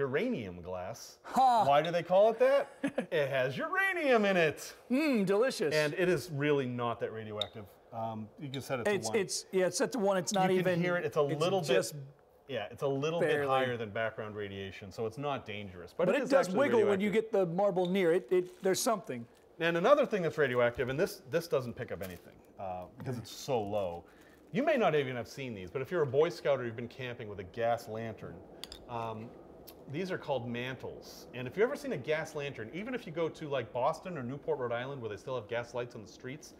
Speaker 2: uranium glass. Why do they call it that? [laughs] it has uranium in it.
Speaker 1: Mmm, delicious.
Speaker 2: And it is really not that radioactive. Um, you can set it to
Speaker 1: it's
Speaker 2: one.
Speaker 1: it's yeah, it's set to one. It's not
Speaker 2: you
Speaker 1: even.
Speaker 2: can hear it. It's a little
Speaker 1: just,
Speaker 2: bit. Yeah, it's a little bit higher than background radiation, so it's not dangerous. But,
Speaker 1: But it
Speaker 2: is
Speaker 1: does wiggle when you get the marble near it. It there's something.
Speaker 2: And another thing that's radioactive, and this this doesn't pick up anything uh, because it's so low. You may not even have seen these, but if you're a Boy Scout or you've been camping with a gas lantern, um, these are called mantles. And if you've ever seen a gas lantern, even if you go to like Boston or Newport, Rhode Island, where they still have gas lights on the streets,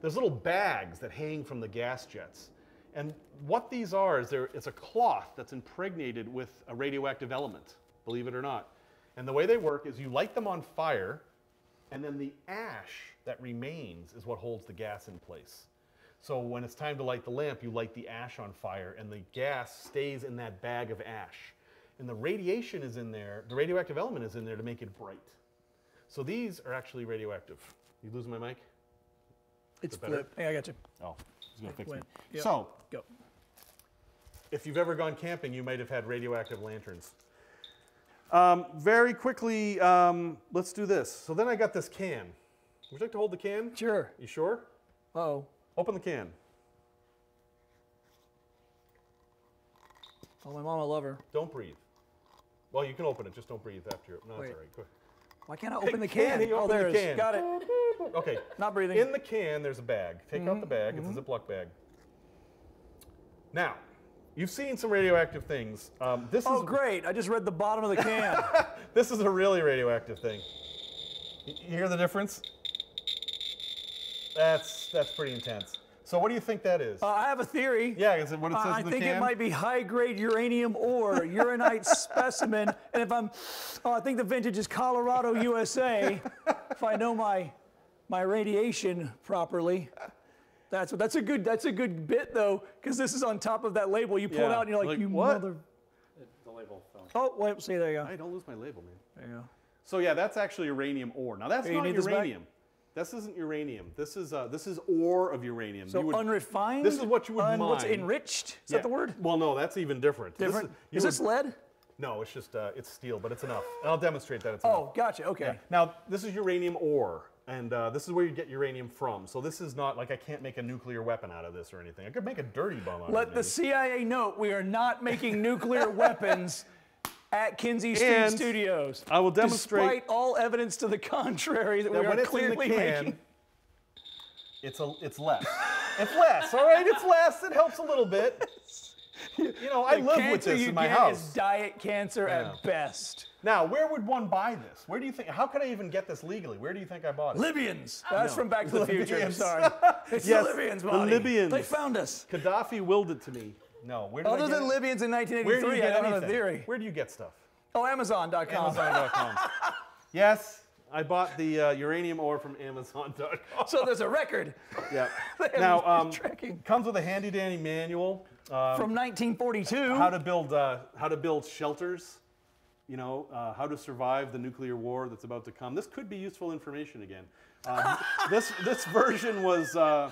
Speaker 2: there's little bags that hang from the gas jets. And what these are is there, it's a cloth that's impregnated with a radioactive element, believe it or not. And the way they work is you light them on fire, and then the ash that remains is what holds the gas in place. So when it's time to light the lamp, you light the ash on fire, and the gas stays in that bag of ash. And the radiation is in there, the radioactive element is in there to make it bright. So these are actually radioactive. You losing my mic?
Speaker 1: It's
Speaker 2: it better?
Speaker 1: flip. Hey, I got you.
Speaker 2: Oh, he's gonna fix me.
Speaker 1: Yep.
Speaker 2: So,
Speaker 1: Go.
Speaker 2: if you've ever gone camping, you might have had radioactive lanterns. Um, very quickly, um, let's do this. So then I got this can. Would you like to hold the can?
Speaker 1: Sure.
Speaker 2: You sure?
Speaker 1: Oh,
Speaker 2: Open the can.
Speaker 1: oh, my mama love her.
Speaker 2: Don't breathe. Well, you can open it, just don't breathe after you. No,
Speaker 1: Wait.
Speaker 2: all right. Go
Speaker 1: Why can't I [laughs] open the
Speaker 2: can,
Speaker 1: can? Oh, there
Speaker 2: the
Speaker 1: it is.
Speaker 2: can.
Speaker 1: Got it.
Speaker 2: Okay. [laughs]
Speaker 1: Not breathing.
Speaker 2: In the can, there's a bag. Take out the bag. It's a Ziploc bag. Now, you've seen some radioactive things. Um, this
Speaker 1: oh,
Speaker 2: is
Speaker 1: great. I just read the bottom of the can. [laughs]
Speaker 2: this is a really radioactive thing. You hear the difference? That's that's pretty intense. So what do you think that is?
Speaker 1: uh, I have a theory.
Speaker 2: yeah, is it what it says
Speaker 1: I
Speaker 2: in the
Speaker 1: think
Speaker 2: can?
Speaker 1: it might be high-grade uranium ore, [laughs] uraninite specimen. And if I'm, oh, I think the vintage is Colorado, USA. if I know my, my radiation properly, that's what. That's a good. That's a good bit though, because this is on top of that label. You pull it
Speaker 2: Yeah,
Speaker 1: out and you're like,
Speaker 2: like,
Speaker 1: you
Speaker 2: what?
Speaker 1: mother.
Speaker 4: It, the label fell.
Speaker 1: Oh, wait. See, there you go.
Speaker 2: Hey, don't lose my label, man.
Speaker 1: There you go.
Speaker 2: So yeah, that's actually uranium ore. Now that's
Speaker 1: Here, you
Speaker 2: not
Speaker 1: need this
Speaker 2: uranium. This isn't uranium. This is uh, this is ore of uranium.
Speaker 1: So
Speaker 2: You would-
Speaker 1: unrefined.
Speaker 2: this is what you would
Speaker 1: un- What's
Speaker 2: mine.
Speaker 1: enriched? Is
Speaker 2: Yeah.
Speaker 1: that the word?
Speaker 2: Well, no, that's even different.
Speaker 1: Different.
Speaker 2: you
Speaker 1: Is this
Speaker 2: would-
Speaker 1: lead?
Speaker 2: No, it's just uh, it's steel, but it's enough. And I'll demonstrate that it's
Speaker 1: Oh,
Speaker 2: enough.
Speaker 1: Oh, gotcha. Okay.
Speaker 2: Now this is uranium ore, and uh, this is where you get uranium from. So this is not like I can't make a nuclear weapon out of this or anything. I could make a dirty bomb out of
Speaker 1: Let the
Speaker 2: maybe.
Speaker 1: CIA note we are not making nuclear [laughs] weapons at Kinsey Street
Speaker 2: And
Speaker 1: Studios.
Speaker 2: I will demonstrate-
Speaker 1: Despite all evidence to the contrary that,
Speaker 2: that
Speaker 1: we are
Speaker 2: it's in the
Speaker 1: clearly
Speaker 2: can,
Speaker 1: making.
Speaker 2: it's a it's less. it's less. All right, it's less. It helps a little bit. You know, I
Speaker 1: The
Speaker 2: live with this
Speaker 1: you
Speaker 2: in my
Speaker 1: get
Speaker 2: house.
Speaker 1: is diet cancer
Speaker 2: Yeah.
Speaker 1: at best.
Speaker 2: Now, where would one buy this? Where do you think? How could I even get this legally? Where do you think I bought it?
Speaker 1: Libyans. Oh. That's
Speaker 2: No.
Speaker 1: from Back to the Future.
Speaker 2: I'm
Speaker 1: Sorry. [laughs] It's
Speaker 2: Yes,
Speaker 1: the Libyans,
Speaker 2: the. Libyans.
Speaker 1: They found us.
Speaker 2: Gaddafi willed it to me. No, where did
Speaker 1: Other than? Libyans in
Speaker 2: Where do you
Speaker 1: 1983,
Speaker 2: get
Speaker 1: I don't have a
Speaker 2: anything?
Speaker 1: theory.
Speaker 2: Where do you get stuff?
Speaker 1: Oh, Amazon.com.
Speaker 2: Amazon.com. [laughs] yes, I bought the uh, uranium ore from Amazon.com.
Speaker 1: So there's a record
Speaker 2: yeah. [laughs] Now, um,
Speaker 1: tracking.
Speaker 2: comes with a handy dandy manual. Um,
Speaker 1: from 1942.
Speaker 2: how to build uh, how to build shelters. You know uh, how to survive the nuclear war that's about to come. This could be useful information again. Uh, [laughs] this this version was uh,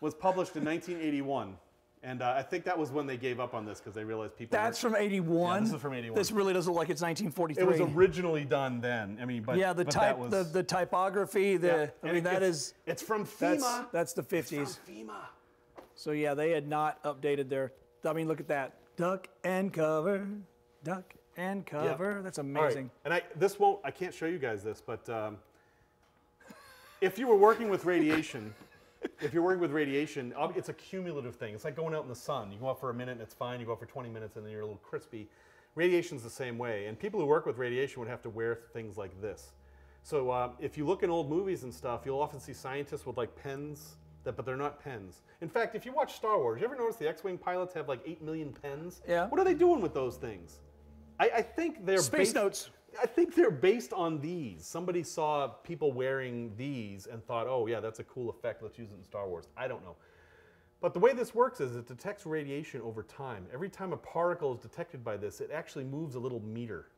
Speaker 2: was published in 1981, and uh, I think that was when they gave up on this because they realized people.
Speaker 1: That's from 81.
Speaker 2: Yeah, this is from 81.
Speaker 1: This really doesn't look like it's 1943.
Speaker 2: It was originally done then. I mean, but
Speaker 1: yeah, the
Speaker 2: but
Speaker 1: type,
Speaker 2: that was,
Speaker 1: the, the typography, the
Speaker 2: yeah.
Speaker 1: I mean
Speaker 2: it-
Speaker 1: that
Speaker 2: it's-
Speaker 1: is
Speaker 2: It's from
Speaker 1: that's
Speaker 2: FEMA.
Speaker 1: that's the
Speaker 2: It's
Speaker 1: 50s.
Speaker 2: from FEMA.
Speaker 1: So yeah, they had not updated their. I mean, look at that. Duck and cover, duck and
Speaker 2: Yeah.
Speaker 1: cover. That's
Speaker 2: All right,
Speaker 1: amazing.
Speaker 2: And I this won't I can't show you guys this, but um, if you were working with radiation, if you're working with radiation, it's a cumulative thing. It's like going out in the sun. You go out for a minute and it's fine. You go out for 20 minutes and then you're a little crispy. Radiation's the same way. And people who work with radiation would have to wear things like this. So uh, if you look in old movies and stuff, you'll often see scientists with like pens, that, but they're not pens. In fact, if you watch Star Wars, you ever notice the X-wing pilots have like eight million pens?
Speaker 1: Yeah.
Speaker 2: What are they doing with those things? I, I think they're
Speaker 1: Space notes.
Speaker 2: I think they're based on these. Somebody saw people wearing these and thought, oh, yeah, that's a cool effect. Let's use it in Star Wars. I don't know. But the way this works is it detects radiation over time. Every time a particle is detected by this, it actually moves a little meter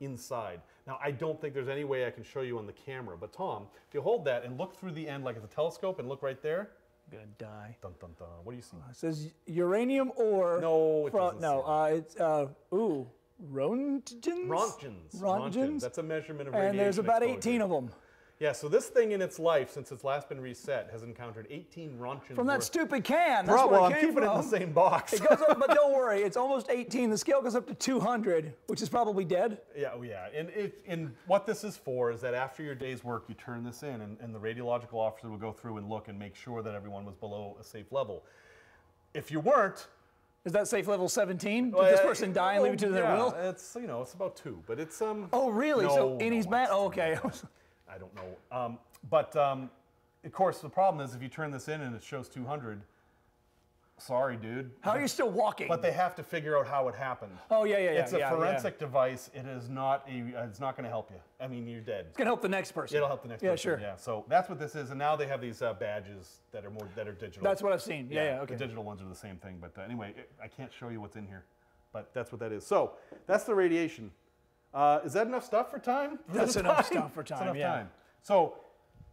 Speaker 2: inside. Now, I don't think there's any way I can show you on the camera, but Tom, if you hold that and look through the end like it's a telescope and look right there,
Speaker 1: I'm gonna die.
Speaker 2: dun dun dun. What do you see?
Speaker 1: It says uranium ore.
Speaker 2: No, it doesn't
Speaker 1: no. Uh, it's uh, ooh, roentgens.
Speaker 2: Roentgens.
Speaker 1: Roentgens.
Speaker 2: That's a measurement of radiation.
Speaker 1: and there's about
Speaker 2: exposure.
Speaker 1: 18 of them
Speaker 2: Yeah, so this thing in its life, since it's last been reset, has encountered 18 Roentgens.
Speaker 1: from that stupid can. That's
Speaker 2: Bro, well,
Speaker 1: it
Speaker 2: I'm keeping it in the same box.
Speaker 1: It goes up, but don't [laughs] worry, it's almost 18. The scale goes up to 200, which is probably dead.
Speaker 2: Yeah, oh, yeah. And, it, and what this is for is that after your day's work, you turn this in, and, and the radiological officer will go through and look and make sure that everyone was below a safe level. If you weren't,
Speaker 1: Is that safe level 17? Did
Speaker 2: well,
Speaker 1: this
Speaker 2: uh,
Speaker 1: person die and leave it to their
Speaker 2: yeah,
Speaker 1: will?
Speaker 2: It's you know it's about two, but it's um.
Speaker 1: Oh, really?
Speaker 2: No,
Speaker 1: so, and he's mad? Oh, okay. [laughs]
Speaker 2: I don't know. Um, but um, of course, the problem is if you turn this in and it shows 200. Sorry, dude.
Speaker 1: How are you still walking?
Speaker 2: But they have to figure out how it happened.
Speaker 1: oh, yeah, yeah, yeah.
Speaker 2: It's a
Speaker 1: yeah,
Speaker 2: forensic device. It is not a. It's not going to help you. I mean, you're dead.
Speaker 1: It's going to help the next person.
Speaker 2: It'll help the next
Speaker 1: Yeah,
Speaker 2: person.
Speaker 1: sure.
Speaker 2: Yeah. So that's what this is, and now they have these uh, badges that are more that are digital.
Speaker 1: That's what I've seen. Yeah, yeah, okay.
Speaker 2: The digital ones are the same thing, but uh, anyway, it, I can't show you what's in here, but that's what that is. So that's the radiation. Uh, is that enough stuff for time?
Speaker 1: That's [laughs]
Speaker 2: For
Speaker 1: enough
Speaker 2: time?
Speaker 1: stuff for time,
Speaker 2: enough
Speaker 1: yeah.
Speaker 2: time. So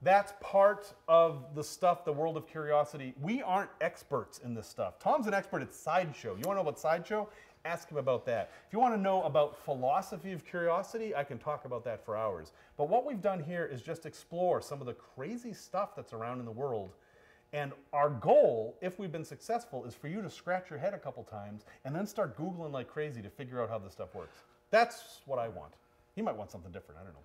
Speaker 2: that's part of the stuff, the world of curiosity. We aren't experts in this stuff. Tom's an expert at Sideshow. You want to know about Sideshow? Ask him about that. If you want to know about philosophy of curiosity, I can talk about that for hours. But what we've done here is just explore some of the crazy stuff that's around in the world. And our goal, if we've been successful, is for you to scratch your head a couple times and then start Googling like crazy to figure out how this stuff works. That's what I want. You might want something different. I don't know.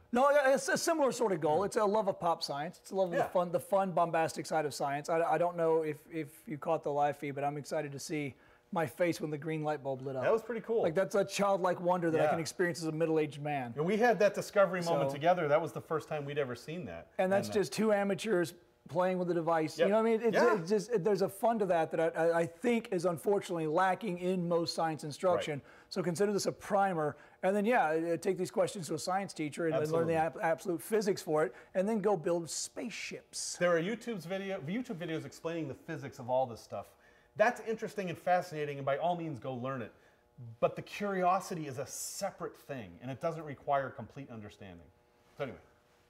Speaker 1: No, it's a similar sort of goal. It's a love of pop science. It's a love of
Speaker 2: Yeah.
Speaker 1: the fun, the fun, bombastic side of science. I, I don't know if, if you caught the live feed, but I'm excited to see my face when the green light bulb lit up.
Speaker 2: That was pretty cool.
Speaker 1: like that's a childlike wonder that I can experience as a middle-aged man.
Speaker 2: And we had that discovery moment
Speaker 1: So-
Speaker 2: together. That was the first time we'd ever seen that.
Speaker 1: And that's
Speaker 2: uh,
Speaker 1: just two amateurs playing with a device.
Speaker 2: Yep.
Speaker 1: You know what I mean? It's,
Speaker 2: Yeah.
Speaker 1: it's just there's a fun to that that I, I- think is unfortunately lacking in most science instruction. So consider this a primer, and then yeah, uh, take these questions to a science teacher and then learn the ab- absolute physics for it, and then go build spaceships.
Speaker 2: there are YouTube's video, YouTube videos explaining the physics of all this stuff. That's interesting and fascinating, and by all means, go learn it. But the curiosity is a separate thing, and it doesn't require complete understanding. So anyway,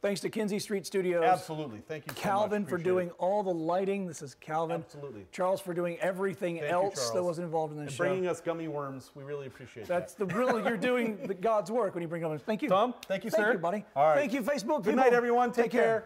Speaker 1: Thanks to Kinzie Street Studios.
Speaker 2: absolutely, thank you. so.
Speaker 1: Calvin for doing
Speaker 2: it.
Speaker 1: all the lighting. This is Calvin.
Speaker 2: Absolutely.
Speaker 1: Charles for doing everything
Speaker 2: Thank you,
Speaker 1: else that wasn't involved in this
Speaker 2: And
Speaker 1: show.
Speaker 2: bringing us gummy worms. We really appreciate
Speaker 1: That's
Speaker 2: that.
Speaker 1: That's the real. You're doing the God's work when you bring them. Thank you,
Speaker 2: Tom, thank you,
Speaker 1: Thank
Speaker 2: sir.
Speaker 1: Thank you, buddy.
Speaker 2: All right.
Speaker 1: Thank you, Facebook.
Speaker 2: Good
Speaker 1: people.
Speaker 2: night, everyone. Take, care.